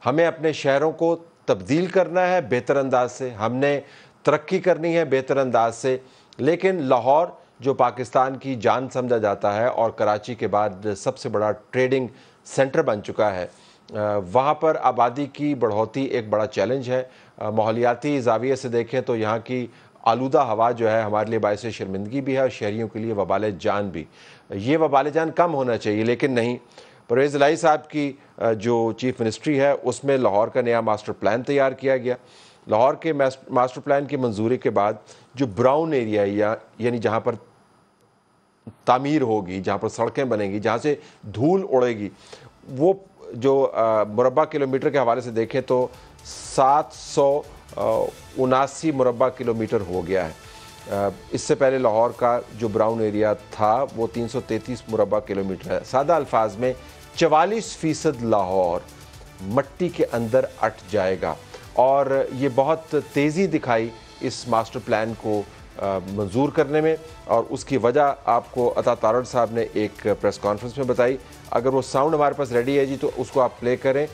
हमें अपने शहरों को तब्दील करना है बेहतर अंदाज से, हमने तरक्की करनी है बेहतर अंदाज से, लेकिन लाहौर, जो पाकिस्तान की जान समझा जाता है और कराची के बाद सबसे बड़ा ट्रेडिंग सेंटर बन चुका है वहाँ पर आबादी की बढ़ोतरी एक बड़ा चैलेंज है। माहौलियाती जाविये से देखें तो यहाँ की आलूदा हवा जो है हमारे लिए बायस शर्मिंदगी भी है और शहरीों के लिए वबाल जान भी। ये वबाल जान कम होना चाहिए, लेकिन नहीं। परवेज़ लाई साहब की जो चीफ मिनिस्ट्री है, उसमें लाहौर का नया मास्टर प्लान तैयार किया गया। लाहौर के मास्टर प्लान की मंजूरी के बाद जो ब्राउन एरिया है या, यानी जहाँ पर तामीर होगी, जहाँ पर सड़कें बनेंगी, जहाँ से धूल उड़ेगी, वो जो मुरबा किलोमीटर के हवाले से देखें तो सात सौ उनासी मुरबा किलोमीटर हो गया है। इससे पहले लाहौर का जो ब्राउन एरिया था, वो 333 मुरबा किलोमीटर है। सादा अल्फाज में, चवालीस फ़ीसद लाहौर मट्टी के अंदर अट जाएगा। और ये बहुत तेज़ी दिखाई इस मास्टर प्लान को मंजूर करने में और उसकी वजह आपको अता तारण साहब ने एक प्रेस कॉन्फ्रेंस में बताई। अगर वो साउंड हमारे पास रेडी है जी तो उसको आप प्ले करें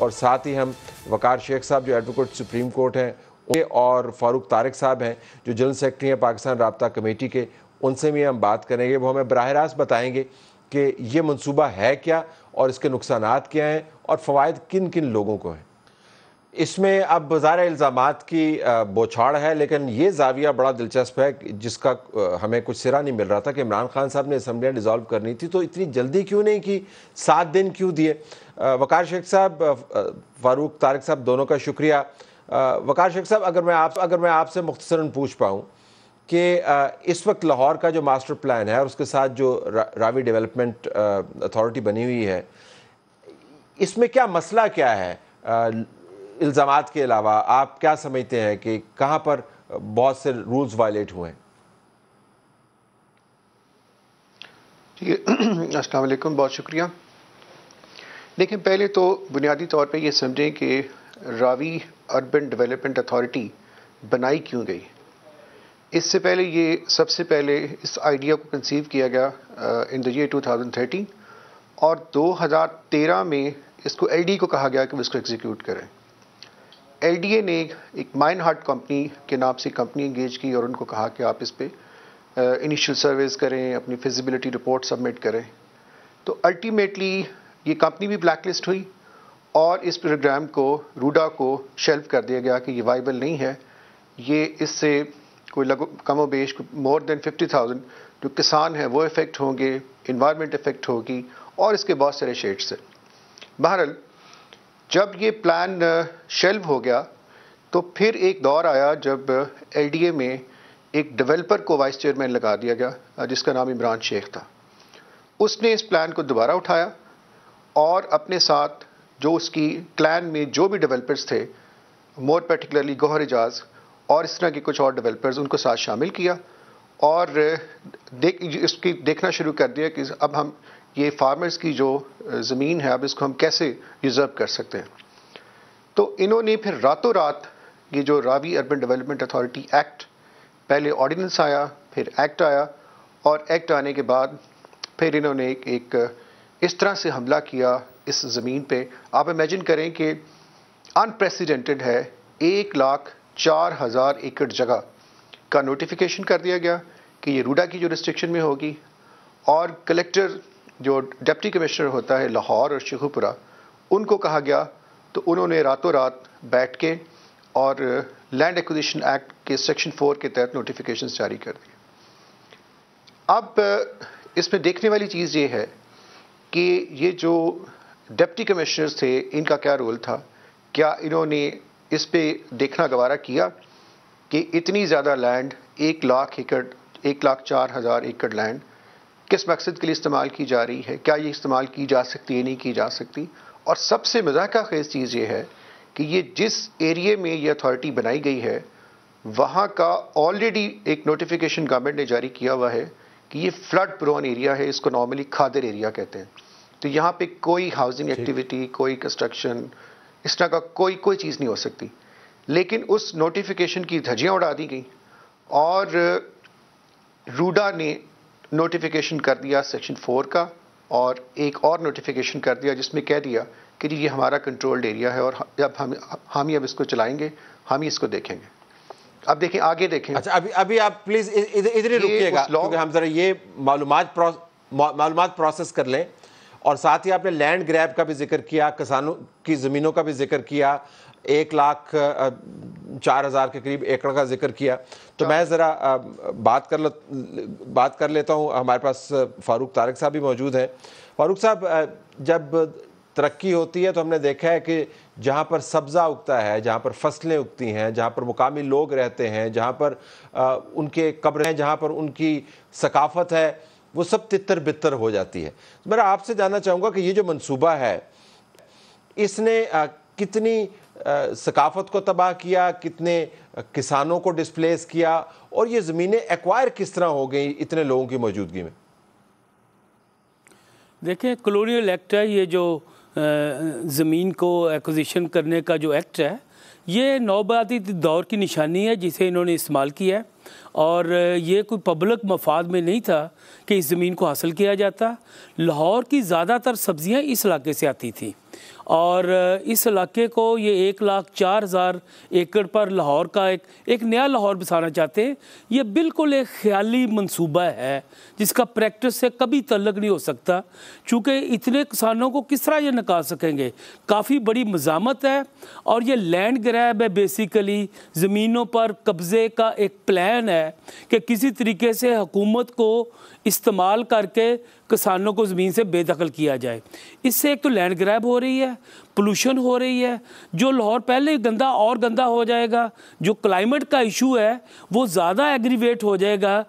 और साथ ही हम वकार शेख साहब जो एडवोकेट सुप्रीम कोर्ट हैं और फारूक तारक साहब हैं, जो जनरल सेक्रेटरी हैं पाकिस्तान रबता कमेटी के, उनसे भी हम बात करेंगे। वो हमें बरह रास्त बताएँगे कि ये मनसूबा है क्या और इसके नुकसान क्या हैं और फ़वाद किन किन लोगों को हैं। इसमें अब बाज़ार इल्ज़ाम की बौछाड़ है, लेकिन ये जाविया बड़ा दिलचस्प है जिसका हमें कुछ सिरा नहीं मिल रहा था कि इमरान खान साहब ने असम्बलियाँ डिज़ोल्व करनी थी तो इतनी जल्दी क्यों नहीं की? सात दिन क्यों दिए? वकार शेख साहब फ़ारूक तारक साहब दोनों का शुक्रिया। वकार शेख साहब, अगर मैं आप, अगर मैं आपसे मुख्तसरा पूछ पाऊँ कि इस वक्त लाहौर का जो मास्टर प्लान है और उसके साथ जो रावी डेवलपमेंट अथॉरिटी बनी हुई है, इसमें क्या मसला क्या है? इल्ज़ाम के अलावा आप क्या समझते हैं कि कहाँ पर बहुत से रूल्स वायलेट हुए हैं? ठीक है। [clears throat] बहुत शुक्रिया। देखिए, पहले तो बुनियादी तौर पे ये समझें कि रावी अर्बन डेवलपमेंट अथॉरिटी बनाई क्यों गई? इससे पहले ये, सबसे पहले इस आइडिया को कंसीव किया गया इन द ईयर 2013 और 2013 में इसको एलडी को कहा गया कि वो इसको एग्जीक्यूट करें। एलडीए ने एक माइन हार्ट कंपनी के नाम से कंपनी इंगेज की और उनको कहा कि आप इस पर इनिशियल सर्वेज करें, अपनी फिजिबिलिटी रिपोर्ट सबमिट करें। तो अल्टीमेटली ये कंपनी भी ब्लैकलिस्ट हुई और इस प्रोग्राम को रूडा को शेल्फ कर दिया गया कि ये वाइबल नहीं है। ये इससे कोई लगो कमो बेश मोर देन फिफ्टी थाउज़ेंड जो किसान हैं, वो इफ़ेक्ट होंगे इन्वायरमेंट इफ़ेक्ट होगी और इसके बहुत सारे शेड्स हैं। बहरहाल जब ये प्लान शेल्व हो गया तो फिर एक दौर आया जब एलडीए में एक डेवलपर को वाइस चेयरमैन लगा दिया गया जिसका नाम इमरान शेख था। उसने इस प्लान को दोबारा उठाया और अपने साथ जो उसकी क्लैन में जो भी डेवलपर्स थे मोर पर्टिकुलरली गौहर एजाज और इस तरह के कुछ और डेवलपर्स उनको साथ शामिल किया और देख, इसकी देखना शुरू कर दिया कि अब हम ये फार्मर्स की जो ज़मीन है अब इसको हम कैसे रिज़र्व कर सकते हैं? तो इन्होंने फिर रातों रात ये जो Ravi urban development authority act पहले ऑर्डिनेंस आया फिर एक्ट आया और एक्ट आने के बाद फिर इन्होंने एक, एक इस तरह से हमला किया इस ज़मीन पे। आप इमेजिन करें कि अनप्रेसिडेंटेड है एक लाख चार हज़ार एकड़ जगह का नोटिफिकेशन कर दिया गया कि ये रूडा की जो रिस्ट्रिक्शन में होगी और कलेक्टर जो डिप्टी कमिश्नर होता है लाहौर और शेखुपुरा, उनको कहा गया तो उन्होंने रातों रात बैठ के और लैंड एक्विजिशन एक्ट के सेक्शन फोर के तहत नोटिफिकेशन जारी कर दिए। अब, इसमें देखने वाली चीज़ ये है कि ये जो डिप्टी कमिश्नर्स थे, इनका क्या रोल था? क्या इन्होंने इस पे देखना गवारा किया कि इतनी ज़्यादा लैंड एक लाख एकड़, एक लाख चार हज़ार एकड़ लैंड किस मकसद के लिए इस्तेमाल की जा रही है? क्या ये इस्तेमाल की जा सकती है नहीं की जा सकती? और सबसे मज़ाक खेज चीज़ ये है कि ये जिस एरिए में ये अथॉरिटी बनाई गई है वहाँ का ऑलरेडी एक नोटिफिकेशन गवर्नमेंट ने जारी किया हुआ है कि ये फ्लड प्रोन एरिया है इसको नॉर्मली खादर एरिया कहते हैं। तो यहाँ पे कोई हाउसिंग एक्टिविटी कोई कंस्ट्रक्शन इस तरह का कोई कोई चीज़ नहीं हो सकती। लेकिन उस नोटिफिकेशन की धजियाँ उड़ा दी गई। और रूडा ने नोटिफिकेशन कर दिया सेक्शन फोर का और एक और नोटिफिकेशन कर दिया जिसमें कह दिया कि ये हमारा कंट्रोल्ड एरिया है और जब हम हम ही अब इसको चलाएँगे हम ही इसको देखेंगे। अब देखें आगे देखें। अच्छा अभी अभी आप प्लीज़ इधर ही रुकिएगा क्योंकि हम जरा ये मालूम मालूम प्रोसेस कर लें। और साथ ही आपने लैंड ग्रैब का भी ज़िक्र किया किसानों की ज़मीनों का भी ज़िक्र किया एक लाख चार हज़ार के करीब एकड़ का ज़िक्र किया। तो मैं ज़रा बात कर बात कर लेता हूँ। हमारे पास फारूक तारक साहब भी मौजूद हैं। फारूक साहब जब तरक्की होती है तो हमने देखा है कि जहाँ पर सब्ज़ा उगता है जहाँ पर फ़सलें उगती हैं जहाँ पर मुकामी लोग रहते हैं जहाँ पर आ, उनके कब्र हैं जहाँ पर उनकी सकाफ़त है वो सब तितर बितर हो जाती है। तो मेरा आपसे जानना चाहूँगा कि ये जो मंसूबा है इसने आ, कितनी सकाफत को तबाह किया, कितने किसानों को डिस्प्लेस किया, और ये ज़मीनें एक्वायर किस तरह हो गई इतने लोगों की मौजूदगी में? देखें कलोनियल एक्ट है, ये जो ज़मीन को एक्विजिशन करने का जो एक्ट है, ये नौबादी दौर की निशानी है जिसे इन्होंने इस्तेमाल किया है। और ये कोई पब्लिक मफाद में नहीं था कि इस ज़मीन को हासिल किया जाता। लाहौर की ज़्यादातर सब्ज़ियाँ इस इलाके से आती थी। और इस इलाके को ये एक लाख चार हज़ार एकड़ पर लाहौर का एक एक नया लाहौर बसाना चाहते हैं। ये बिल्कुल एक ख्याली मंसूबा है, जिसका प्रैक्टिस से कभी तल्लक नहीं हो सकता। चूँकि इतने किसानों को किस तरह ये निकाल सकेंगे? काफ़ी बड़ी मजामत है और ये लैंड ग्रैब है बेसिकली। ज़मीनों पर कब्ज़े का एक प्लान है कि किसी तरीके से हुकूमत को इस्तेमाल करके किसानों को ज़मीन से बेदखल किया जाए। इससे एक तो लैंड ग्रैब हो रही है पोलूशन हो रही है, जो लाहौर पहले गंदा और गंदा हो जाएगा, जो क्लाइमेट का इशू है, वो ज़्यादा एग्रीवेट हो जाएगा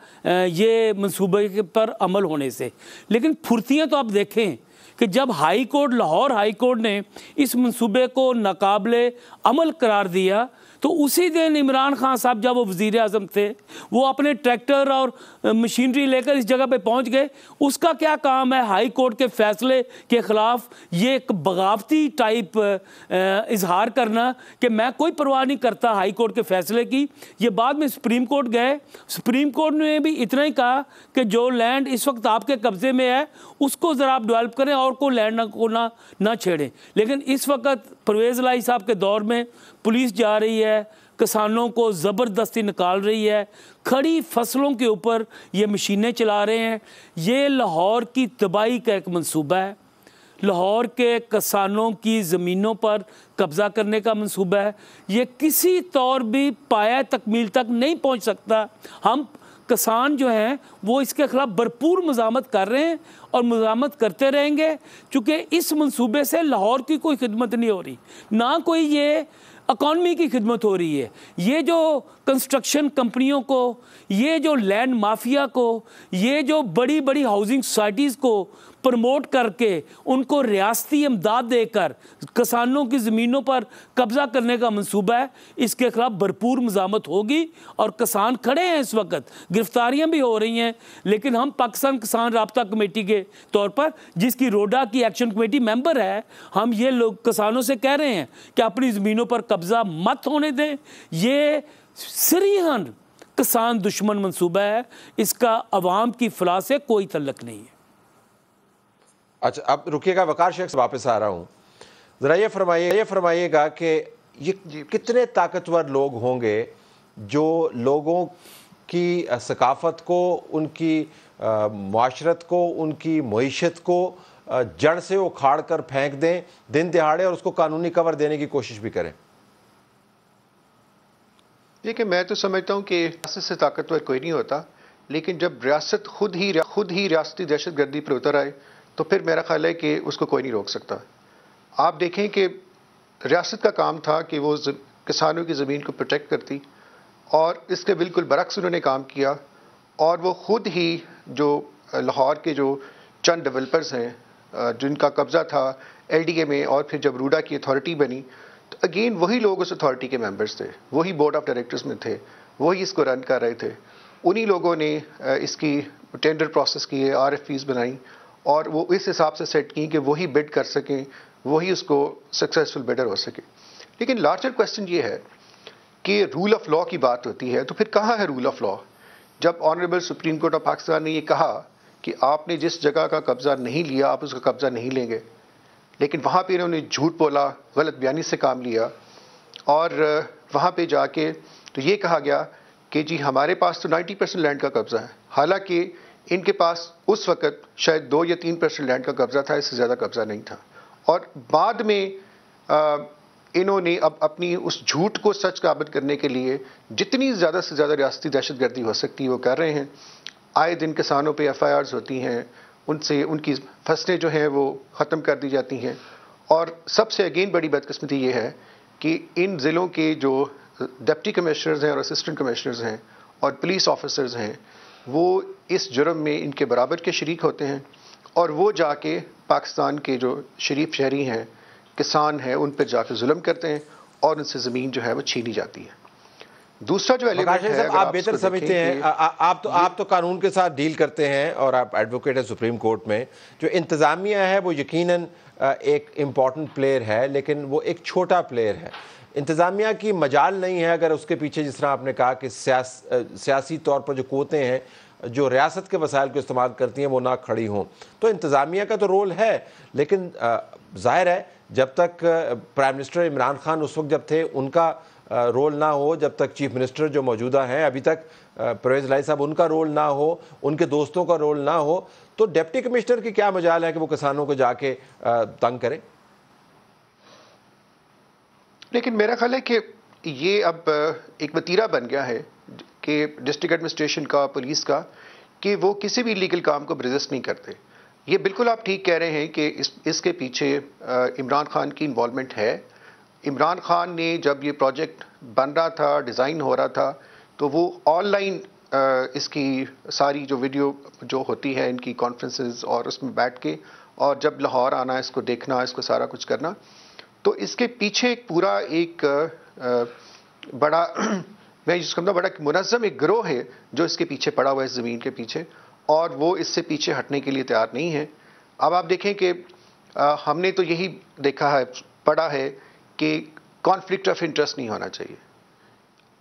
ये मनसूबे पर अमल होने से। लेकिन फुर्तियाँ तो आप देखें कि जब high court, Lahore high court ने इस मंसूबे को नाकबले अमल करार दिया तो उसी दिन इमरान खान साहब जब वो वज़ी अजम थे, वो अपने ट्रैक्टर और मशीनरी लेकर इस जगह पे पहुँच गए। उसका क्या काम है? हाई कोर्ट के फैसले के ख़िलाफ़ ये एक बगावती टाइप इजहार करना कि मैं कोई परवाह नहीं करता हाई कोर्ट के फैसले की। ये बाद में सुप्रीम कोर्ट गए। सुप्रीम कोर्ट ने भी इतना ही कहा कि जो लैंड इस वक्त आपके कब्ज़े में है, उसको ज़रा आप डेवलप करें और को लैंड ना, को ना ना छेड़ें। लेकिन इस वक्त परवेज़ लाई साहब के दौर में पुलिस जा रही है, किसानों को ज़बरदस्ती निकाल रही है, खड़ी फ़सलों के ऊपर ये मशीनें चला रहे हैं। ये लाहौर की तबाही का एक मंसूबा है। लाहौर के किसानों की ज़मीनों पर कब्ज़ा करने का मंसूबा है। ये किसी तौर भी पाया तकमील तक नहीं पहुँच सकता। हम किसान जो हैं, वो इसके ख़िलाफ़ भरपूर मजामत कर रहे हैं और मजामत करते रहेंगे चूँकि इस मंसूबे से लाहौर की कोई खिदमत नहीं हो रही। ना कोई ये इकॉनमी की खिदमत हो रही है। ये जो कंस्ट्रक्शन कंपनियों को, ये जो लैंड माफिया को, ये जो बड़ी बड़ी हाउसिंग सोसाइटीज़ को प्रमोट करके उनको रियासती इमदाद देकर किसानों की ज़मीनों पर कब्ज़ा करने का मंसूबा है। इसके खिलाफ भरपूर मजामत होगी और किसान खड़े हैं इस वक्त। गिरफ्तारियाँ भी हो रही हैं, लेकिन हम पाकिस्तान किसान रबता कमेटी के तौर पर, जिसकी रोडा की एक्शन कमेटी मेंबर है, हम ये लोग किसानों से कह रहे हैं कि अपनी ज़मीनों पर कब्ज़ा मत होने दें। ये सरीहन किसान दुश्मन मंसूबा है। इसका अवाम की फलाह से कोई तल्लक नहीं है। अच्छा अब रुकिएगा वकार शेख वापस आ रहा हूँ। ज़रा ये फरमाइए ये फरमाइएगा कि ये कितने ताकतवर लोग होंगे जो लोगों की सकाफ़त को उनकी माशरत को उनकी मीशत को जड़ से उखाड़ कर फेंक दें दिन दिहाड़े और उसको कानूनी कवर देने की कोशिश भी करें। देखिए मैं तो समझता हूँ कि रियासत से ताकतवर कोई नहीं होता लेकिन जब रियासत खुद ही खुद ही रियासती दहशत गर्दी पर उतर आए तो फिर मेरा ख्याल है कि उसको कोई नहीं रोक सकता। आप देखें कि रियासत का काम था कि वो किसानों की ज़मीन को प्रोटेक्ट करती और इसके बिल्कुल बरक्स उन्होंने काम किया और वो ख़ुद ही जो लाहौर के जो चंद डेवलपर्स हैं जिनका कब्ज़ा था एल में और फिर जब रूडा की अथॉरिटी बनी तो अगेन वही लोग उस अथॉरिटी के मेंबर्स थे, वही बोर्ड ऑफ़ डायरेक्टर्स में थे, वही इसको रन कर रहे थे। उन्हीं लोगों ने इसकी टेंडर प्रोसेस किए आर बनाई और वो इस हिसाब से सेट की कि वही बिड कर सकें, वही उसको सक्सेसफुल बेटर हो सके। लेकिन लार्जर क्वेश्चन ये है कि रूल ऑफ़ लॉ की बात होती है तो फिर कहाँ है रूल ऑफ़ लॉ जब honourable supreme court of Pakistan ने ये कहा कि आपने जिस जगह का कब्जा नहीं लिया, आप उसका कब्जा नहीं लेंगे। लेकिन वहाँ पे इन्होंने झूठ बोला, गलत बयानी से काम लिया और वहाँ पे जाके तो ये कहा गया कि जी हमारे पास तो 90 परसेंट लैंड का कब्जा है। हालाँकि इनके पास उस वक्त शायद दो या तीन परसेंट लैंड का कब्जा था, इससे ज़्यादा कब्जा नहीं था। और बाद में इन्होंने अब अपनी उस झूठ को सच काबित करने के लिए जितनी ज़्यादा से ज़्यादा रियासती दहशतगर्दी हो सकती है, वो कर रहे हैं। आए दिन किसानों पे एफ़ होती हैं, उनसे, उनकी फ़सलें जो हैं वो ख़त्म कर दी जाती हैं। और सबसे अगेन बड़ी बदकस्मती ये है कि इन ज़िलों के जो डिप्टी कमिश्नर्स हैं और असिस्टेंट कमिश्नर्स हैं और पुलिस ऑफिसर्स हैं वो इस जुर्म में इनके बराबर के शरीक होते हैं और वो जाके पाकिस्तान के जो शरीफ शहरी हैं किसान हैं उन पर जाकर जुल्म करते हैं और उनसे ज़मीन जो है वो छीनी जाती है। दूसरा जो एलिमेंट है आप बेहतर समझते हैं आप तो आप तो कानून के साथ डील करते हैं और आप एडवोकेट हैं सुप्रीम कोर्ट में। जो इंतज़ामिया है वो यकीनन एक इंपॉर्टेंट प्लेयर है लेकिन वो एक छोटा प्लेयर है। इंतज़ामिया की मजाल नहीं है अगर उसके पीछे जिस तरह आपने कहा कि सियास, सियासी तौर पर जो कोतें हैं जो रियासत के वसाइल को इस्तेमाल करती हैं वो ना खड़ी हों। तो इंतज़ामिया का तो रोल है लेकिन ज़ाहिर है जब तक प्राइम मिनिस्टर इमरान खान उस वक्त जब थे उनका रोल ना हो जब तक चीफ मिनिस्टर जो मौजूदा हैं अभी तक परवेज लाई साहब उनका रोल ना हो उनके दोस्तों का रोल ना हो तो डिप्टी कमिश्नर की क्या मजाल है कि वो किसानों को जाके तंग करें? लेकिन मेरा ख्याल है कि ये अब एक वतीरा बन गया है कि डिस्ट्रिक्ट एडमिनिस्ट्रेशन का पुलिस का, कि वो किसी भी लीगल काम को रजिस्ट नहीं करते। ये बिल्कुल आप ठीक कह रहे हैं कि इस, इसके पीछे इमरान खान की इन्वॉलमेंट है। इमरान खान ने जब ये प्रोजेक्ट बन रहा था डिज़ाइन हो रहा था तो वो ऑनलाइन इसकी सारी जो वीडियो जो होती है, इनकी कॉन्फ्रेंसेस और उसमें बैठ के, और जब लाहौर आना, इसको देखना, इसको सारा कुछ करना तो इसके पीछे एक पूरा एक बड़ा, [clears throat] मैं जिसको कहूँ बड़ा मुनज़म एक ग्रोह है जो इसके पीछे पड़ा हुआ है ज़मीन के पीछे। और वो इससे पीछे हटने के लिए तैयार नहीं है। अब आप देखें कि हमने तो यही देखा है, पढ़ा है कि कॉन्फ्लिक्ट ऑफ़ इंटरेस्ट नहीं होना चाहिए।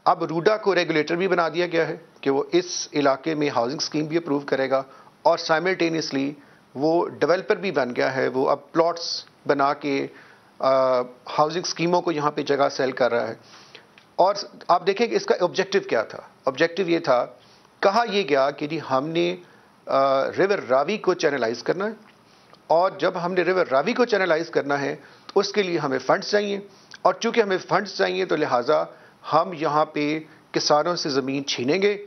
अब रूडा को रेगुलेटर भी बना दिया गया है कि वो इस इलाके में हाउसिंग स्कीम भी अप्रूव करेगा और साइमल्टेनियसली वो डेवलपर भी बन गया है, वो अब प्लॉट्स बना के हाउसिंग स्कीमों को यहाँ पे जगह सेल कर रहा है। और आप देखें कि इसका ऑब्जेक्टिव क्या था? ऑब्जेक्टिव ये था, कहा यह गया कि जी हमने रिवर रावी को चैनलाइज करना है। और जब हमने रिवर रावी को चैनलाइज करना है तो उसके लिए हमें फंड्स चाहिए। और चूँकि हमें फंड्स चाहिए तो लिहाजा हम यहाँ पे किसानों से ज़मीन छीनेंगे,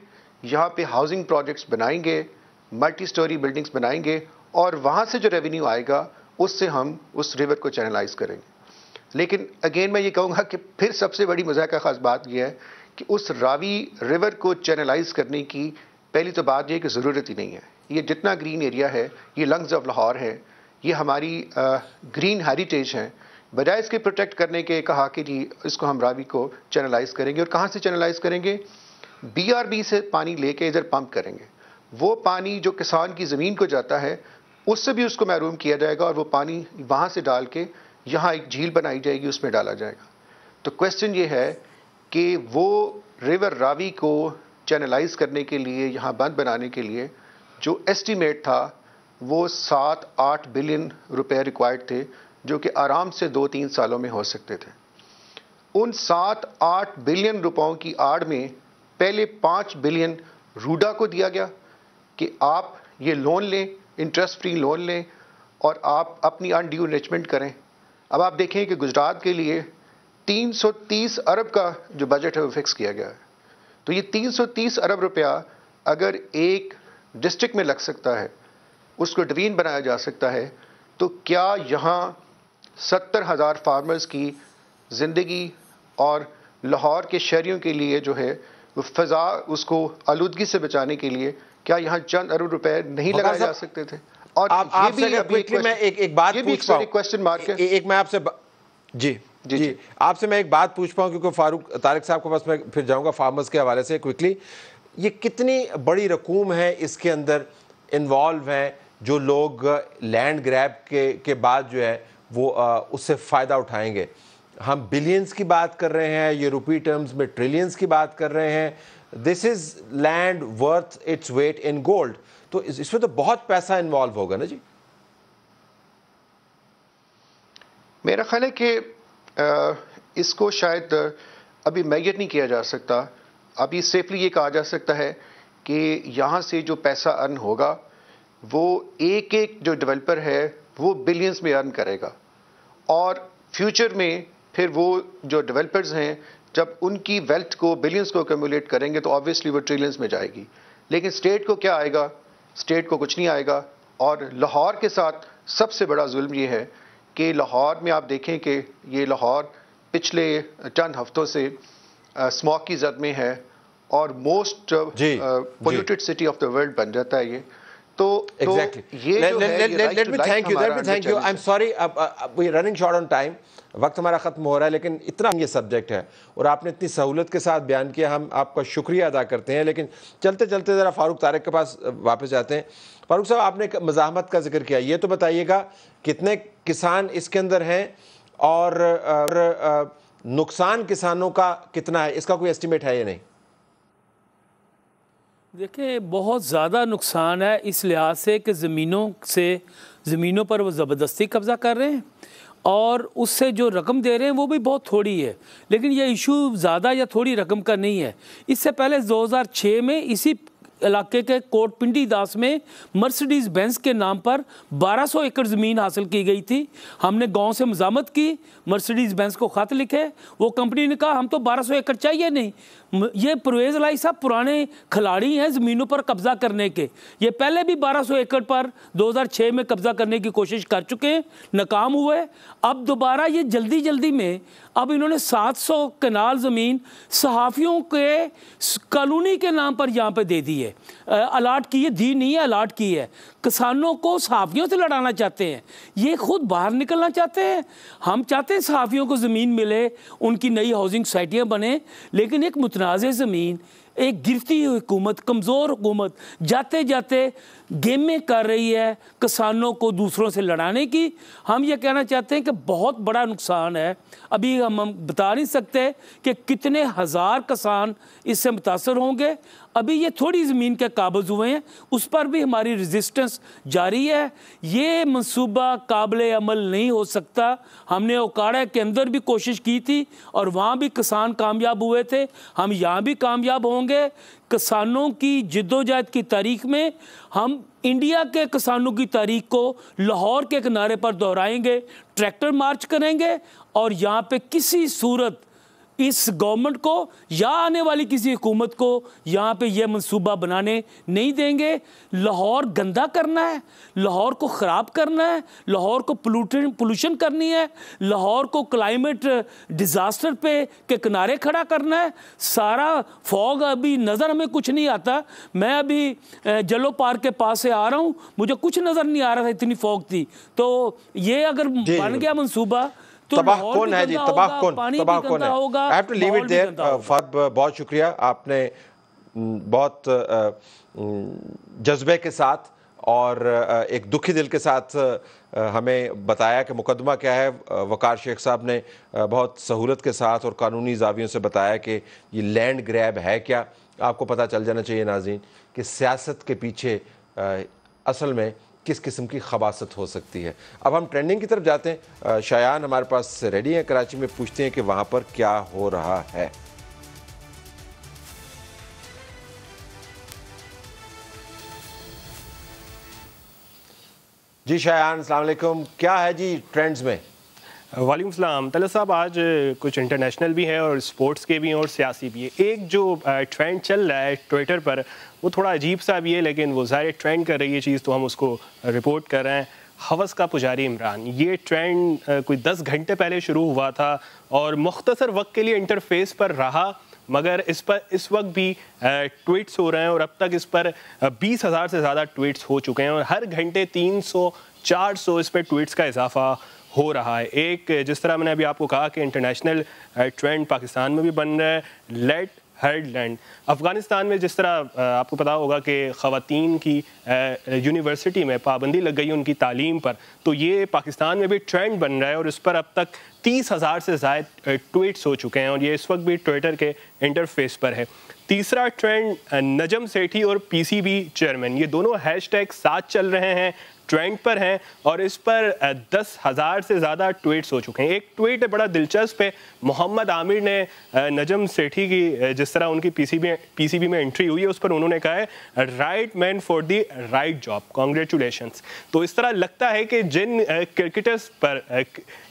यहाँ पे हाउसिंग प्रोजेक्ट्स बनाएँगे मल्टी स्टोरी बिल्डिंग्स बनाएँगे, और वहाँ से जो रेवेन्यू आएगा उससे हम उस रिवर को चैनलाइज करेंगे। लेकिन अगेन मैं ये कहूँगा कि फिर सबसे बड़ी मज़ा का ख़ास बात यह है कि उस रावी रिवर को चैनलाइज करने की पहली तो बात यह कि ज़रूरत ही नहीं है। ये जितना ग्रीन एरिया है ये लंग्स ऑफ़ लाहौर है ये हमारी आ, ग्रीन हेरिटेज है। बजाय इसके प्रोटेक्ट करने के कहा कि जी इसको हम रावी को चैनलाइज करेंगे और कहाँ से चैनलाइज करेंगे? बीआरबी से पानी लेके इधर पंप करेंगे। वो पानी जो किसान की ज़मीन को जाता है उससे भी उसको महरूम किया जाएगा और वो पानी वहाँ से डाल के यहाँ एक झील बनाई जाएगी, उसमें डाला जाएगा। तो क्वेश्चन ये है कि वो रिवर रावी को चैनलाइज करने के लिए, यहाँ बंद बनाने के लिए, जो एस्टीमेट था, वो सात आठ बिलियन रुपए रिक्वायर्ड थे, जो कि आराम से दो तीन सालों में हो सकते थे। उन सात आठ बिलियन रुपयों की आड़ में पहले पाँच बिलियन रूडा को दिया गया कि आप ये लोन लें इंटरेस्ट फ्री लोन लें और आप अपनी अनड्यू इन्वेस्टमेंट करें। अब आप देखें कि गुजरात के लिए 330 अरब का जो बजट है वो फिक्स किया गया है। तो ये 330 अरब रुपया अगर एक डिस्ट्रिक्ट में लग सकता है, उसको ड्रीन बनाया जा सकता है तो क्या यहाँ सत्तर हज़ार फार्मर्स की ज़िंदगी और लाहौर के शहरीों के लिए जो है, वो फ़ज़ा उसको आलूदगी से बचाने के लिए क्या यहाँ चंद अरब रुपए नहीं लगाए जा सकते थे? और आप आपसे क्विकली मैं एक एक बात पूछ पाऊँ। क्वेश्चन मार्क है। एक मैं आपसे जी जी, जी। जी। आपसे मैं एक बात पूछ पाऊँ क्योंकि फारूक तारिक साहब के पास मैं फिर जाऊँगा फार्मर्स के हवाले से क्विकली ये कितनी बड़ी रकूम है इसके अंदर इन्वॉल्व हैं जो लोग लैंड ग्रैब के के बाद जो है वो आ, उससे फ़ायदा उठाएँगे। हम बिलियंस की बात कर रहे हैं यूरोपी टर्म्स में ट्रिलियंस की बात कर रहे हैं this is land worth its weight in gold तो इसमें तो बहुत पैसा इन्वॉल्व होगा ना जी? मेरा ख्याल है कि इसको शायद, अभी मैयर नहीं किया जा सकता। अभी सेफली ये कहा जा सकता है कि यहाँ से जो पैसा अर्न होगा, वो एक एक जो डेवलपर है, वो बिलियंस में अर्न करेगा। और फ्यूचर में फिर वो जो डेवलपर्स हैं जब उनकी वेल्थ को बिलियंस को कम्युलेट करेंगे तो ऑब्वियसली वो ट्रिलियंस में जाएगी। लेकिन स्टेट को क्या आएगा? स्टेट को कुछ नहीं आएगा। और लाहौर के साथ सबसे बड़ा जुल्म ये है कि लाहौर में आप देखें कि ये लाहौर पिछले चंद हफ्तों से स्मॉक की जद में है और most polluted city of the world बन जाता है ये। तो एग्जैक्टली तो ये let, है, let, ये I'm sorry अब अब we running short on वक्त हमारा ख़त्म हो रहा है लेकिन इतना ये सब्जेक्ट है। और आपने इतनी सहूलत के साथ बयान किया हम आपका शुक्रिया अदा करते हैं लेकिन चलते चलते ज़रा फारूक तारक के पास वापस जाते हैं। फारूक साहब आपने मजामत का ज़िक्र किया। ये तो बताइएगा कितने किसान इसके अंदर हैं और, और नुकसान किसानों का कितना है? इसका कोई एस्टिमेट है या नहीं? देखिए, बहुत ज़्यादा नुकसान है इस लिहाज से कि ज़मीनों से, ज़मीनों पर वो ज़बरदस्ती कब्ज़ा कर रहे हैं और उससे जो रकम दे रहे हैं वो भी बहुत थोड़ी है। लेकिन ये इशू ज़्यादा या थोड़ी रकम का नहीं है। इससे पहले 2006 में इसी इलाके के कोट पिंडी दास में मर्सिडीज़ बेंस के नाम पर 1200 एकड़ ज़मीन हासिल की गई थी। हमने गाँव से मजामत की, मर्सिडीज़ बेंस को ख़त लिखे, वो कंपनी ने कहा, हम तो 1200 एकड़ चाहिए नहीं। ये परवेज़ लाई साहब पुराने खिलाड़ी हैं ज़मीनों पर कब्ज़ा करने के। ये पहले भी 1200 एकड़ पर 2006 में कब्ज़ा करने की कोशिश कर चुके हैं, नाकाम हुए। अब दोबारा ये जल्दी जल्दी में, अब इन्होंने 700 कनाल ज़मीन सहाफ़ियों के कॉलोनी के नाम पर यहाँ पे दे दी है। अलाट की है, दी नहीं है, अलाट की है। किसानों को सहाफ़ियों से लड़ाना चाहते हैं। ये खुद बाहर निकलना चाहते हैं। हम चाहते हैं सहाफ़ियों को ज़मीन मिले, उनकी नई हाउसिंग सोसाइटियाँ बने, लेकिन एक मुतनाज़ ज़मीन एक गिरती हुई हुकूमत, कमज़ोर हुकूमत जाते जाते गेमें कर रही है, किसानों को दूसरों से लड़ाने की। हम ये कहना चाहते हैं कि बहुत बड़ा नुकसान है। अभी हम बता नहीं सकते कि कितने हज़ार किसान इससे मुतासर होंगे। अभी ये थोड़ी ज़मीन के काबज़ हुए हैं, उस पर भी हमारी रजिस्टेंस जारी है। ये मनसूबा काबिल अमल नहीं हो सकता। हमने ओकाड़ा के अंदर भी कोशिश की थी और वहाँ भी किसान कामयाब हुए थे। हम यहाँ भी कामयाब होंगे। किसानों की जद्दोजहद की तारीख में हम इंडिया के किसानों की तारीख को लाहौर के किनारे पर दोहराएँगे, ट्रैक्टर मार्च करेंगे और यहाँ पे किसी सूरत इस गवर्नमेंट को या आने वाली किसी हुकूमत को यहाँ पे यह मंसूबा बनाने नहीं देंगे। लाहौर गंदा करना है लाहौर को ख़राब करना है लाहौर को पोलूटन पोलूशन करनी है लाहौर को क्लाइमेट डिज़ास्टर पे के किनारे खड़ा करना है। सारा फॉग अभी नज़र हमें कुछ नहीं आता। मैं अभी जलो पार्क के पास से आ रहा हूँ मुझे कुछ नज़र नहीं आ रहा था इतनी फॉग थी। तो ये अगर बन गया मनसूबा तो तबाह कौन है जी? तबाह कौन? तबाह कौन है? I have to leave it there बहुत शुक्रिया। आपने बहुत जज्बे के साथ और एक दुखी दिल के साथ हमें बताया कि मुकदमा क्या है। वकार शेख साहब ने बहुत सहूलत के साथ और कानूनी जावियों से बताया कि ये लैंड ग्रैब है क्या। आपको पता चल जाना चाहिए नाजीन कि सियासत के पीछे असल में किस किस्म की खबासत हो सकती है। अब हम ट्रेंडिंग की तरफ़ जाते हैं। शायान हमारे पास रेडी हैं, कराची में पूछते हैं कि वहाँ पर क्या हो रहा है। जी शायान अलैक्म क्या है जी ट्रेंड्स में? वालेकुम सलाम तला साहब, आज कुछ इंटरनेशनल भी हैं और स्पोर्ट्स के भी हैं और सियासी भी है। एक जो ट्रेंड चल रहा है ट्विटर पर, वो थोड़ा अजीब सा भी है, लेकिन वो ज़ाहिर ट्रेंड कर रही है चीज़ तो हम उसको रिपोर्ट कर रहे हैं। हवस का पुजारी इमरान, ये ट्रेंड कोई दस घंटे पहले शुरू हुआ था और मुख्तसर वक्त के लिए इंटरफेस पर रहा, मगर इस पर, इस वक्त भी ट्वीट्स हो रहे हैं और अब तक इस पर बीस हज़ार से ज़्यादा ट्वीट्स हो चुके हैं और हर घंटे तीन सौ, चार सौ इस पर ट्वीट्स का इजाफा हो रहा है। एक, जिस तरह मैंने अभी आपको कहा कि इंटरनेशनल ट्रेंड पाकिस्तान में भी बन रहा है लेट हर्ड लैंड अफ़गानिस्तान में जिस तरह आपको पता होगा कि ख़वातीन की यूनिवर्सिटी में पाबंदी लग गई उनकी तालीम पर तो ये पाकिस्तान में भी ट्रेंड बन रहा है और इस पर अब तक तीस हज़ार से ज़्यादा ट्वीट्स हो चुके हैं और ये इस वक्त भी ट्विटर के इंटरफेस पर है। तीसरा ट्रेंड नजम सेठी और पीसीबी चेयरमैन ये दोनों हैशटैग साथ चल रहे हैं। ट्रेंड पर हैं और इस पर दस हज़ार से ज़्यादा ट्वीट्स हो चुके हैं। एक ट्वीट है बड़ा दिलचस्प है। मोहम्मद आमिर ने नजम सेठी की जिस तरह उनकी पीसीबी पीसीबी में एंट्री हुई है, उस पर उन्होंने कहा है right man for the right job congratulation तो इस तरह लगता है कि जिन क्रिकेटर्स पर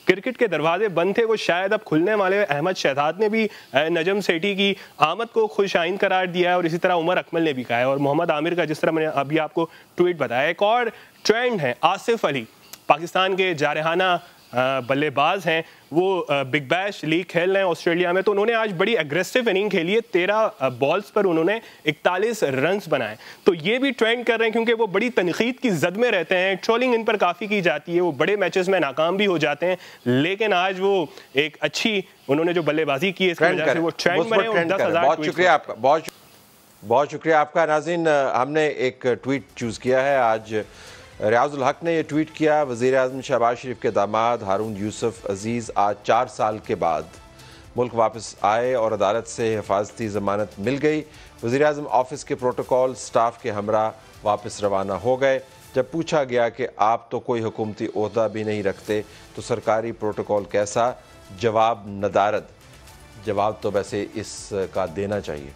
क्रिकेट के दरवाजे बंद थे, वो शायद अब खुलने वाले अहमद शहजाद ने भी नजम सेठी की आमद को खुश आइन करार दिया है और इसी तरह उमर अकमल ने भी कहा है। और मोहम्मद आमिर का जिस तरह मैंने अभी आपको ट्वीट बताया एक और ट्रेंड है। आसिफ अली पाकिस्तान के जारहाना बल्लेबाज हैं। वो बिग बैश लीग खेल रहे हैं ऑस्ट्रेलिया में। तो उन्होंने आज बड़ी एग्रेसिव इनिंग खेली है। तेरह बॉल्स पर उन्होंने इकतालीस रन बनाए। तो ये भी ट्रेंड कर रहे हैं क्योंकि वो बड़ी तनकीद की जद में रहते हैं। ट्रोलिंग इन पर काफ़ी की जाती है। वो बड़े मैचेस में नाकाम भी हो जाते हैं। लेकिन आज वो एक अच्छी उन्होंने जो बल्लेबाजी की है इसकी वजह से वो ट्रेंड बने। और दस हज़ार बहुत शुक्रिया आपका। बहुत बहुत शुक्रिया आपका। नाजिन हमने एक ट्वीट चूज़ किया है। आज रियाजुल हक ने यह ट्वीट किया वज़ीर अजम शहबाज शरीफ के दामाद हारून यूसुफ अज़ीज़ आज चार साल के बाद मुल्क वापस आए और अदालत से हिफाजती ज़मानत मिल गई। वज़ी अजम ऑफ़िस के प्रोटोकॉल, स्टाफ के हमरा वापस रवाना हो गए। जब पूछा गया कि आप तो कोई हुकूमती अहदा भी नहीं रखते तो सरकारी प्रोटोकॉल कैसा? जवाब नदारद। जवाब तो वैसे इसका देना चाहिए।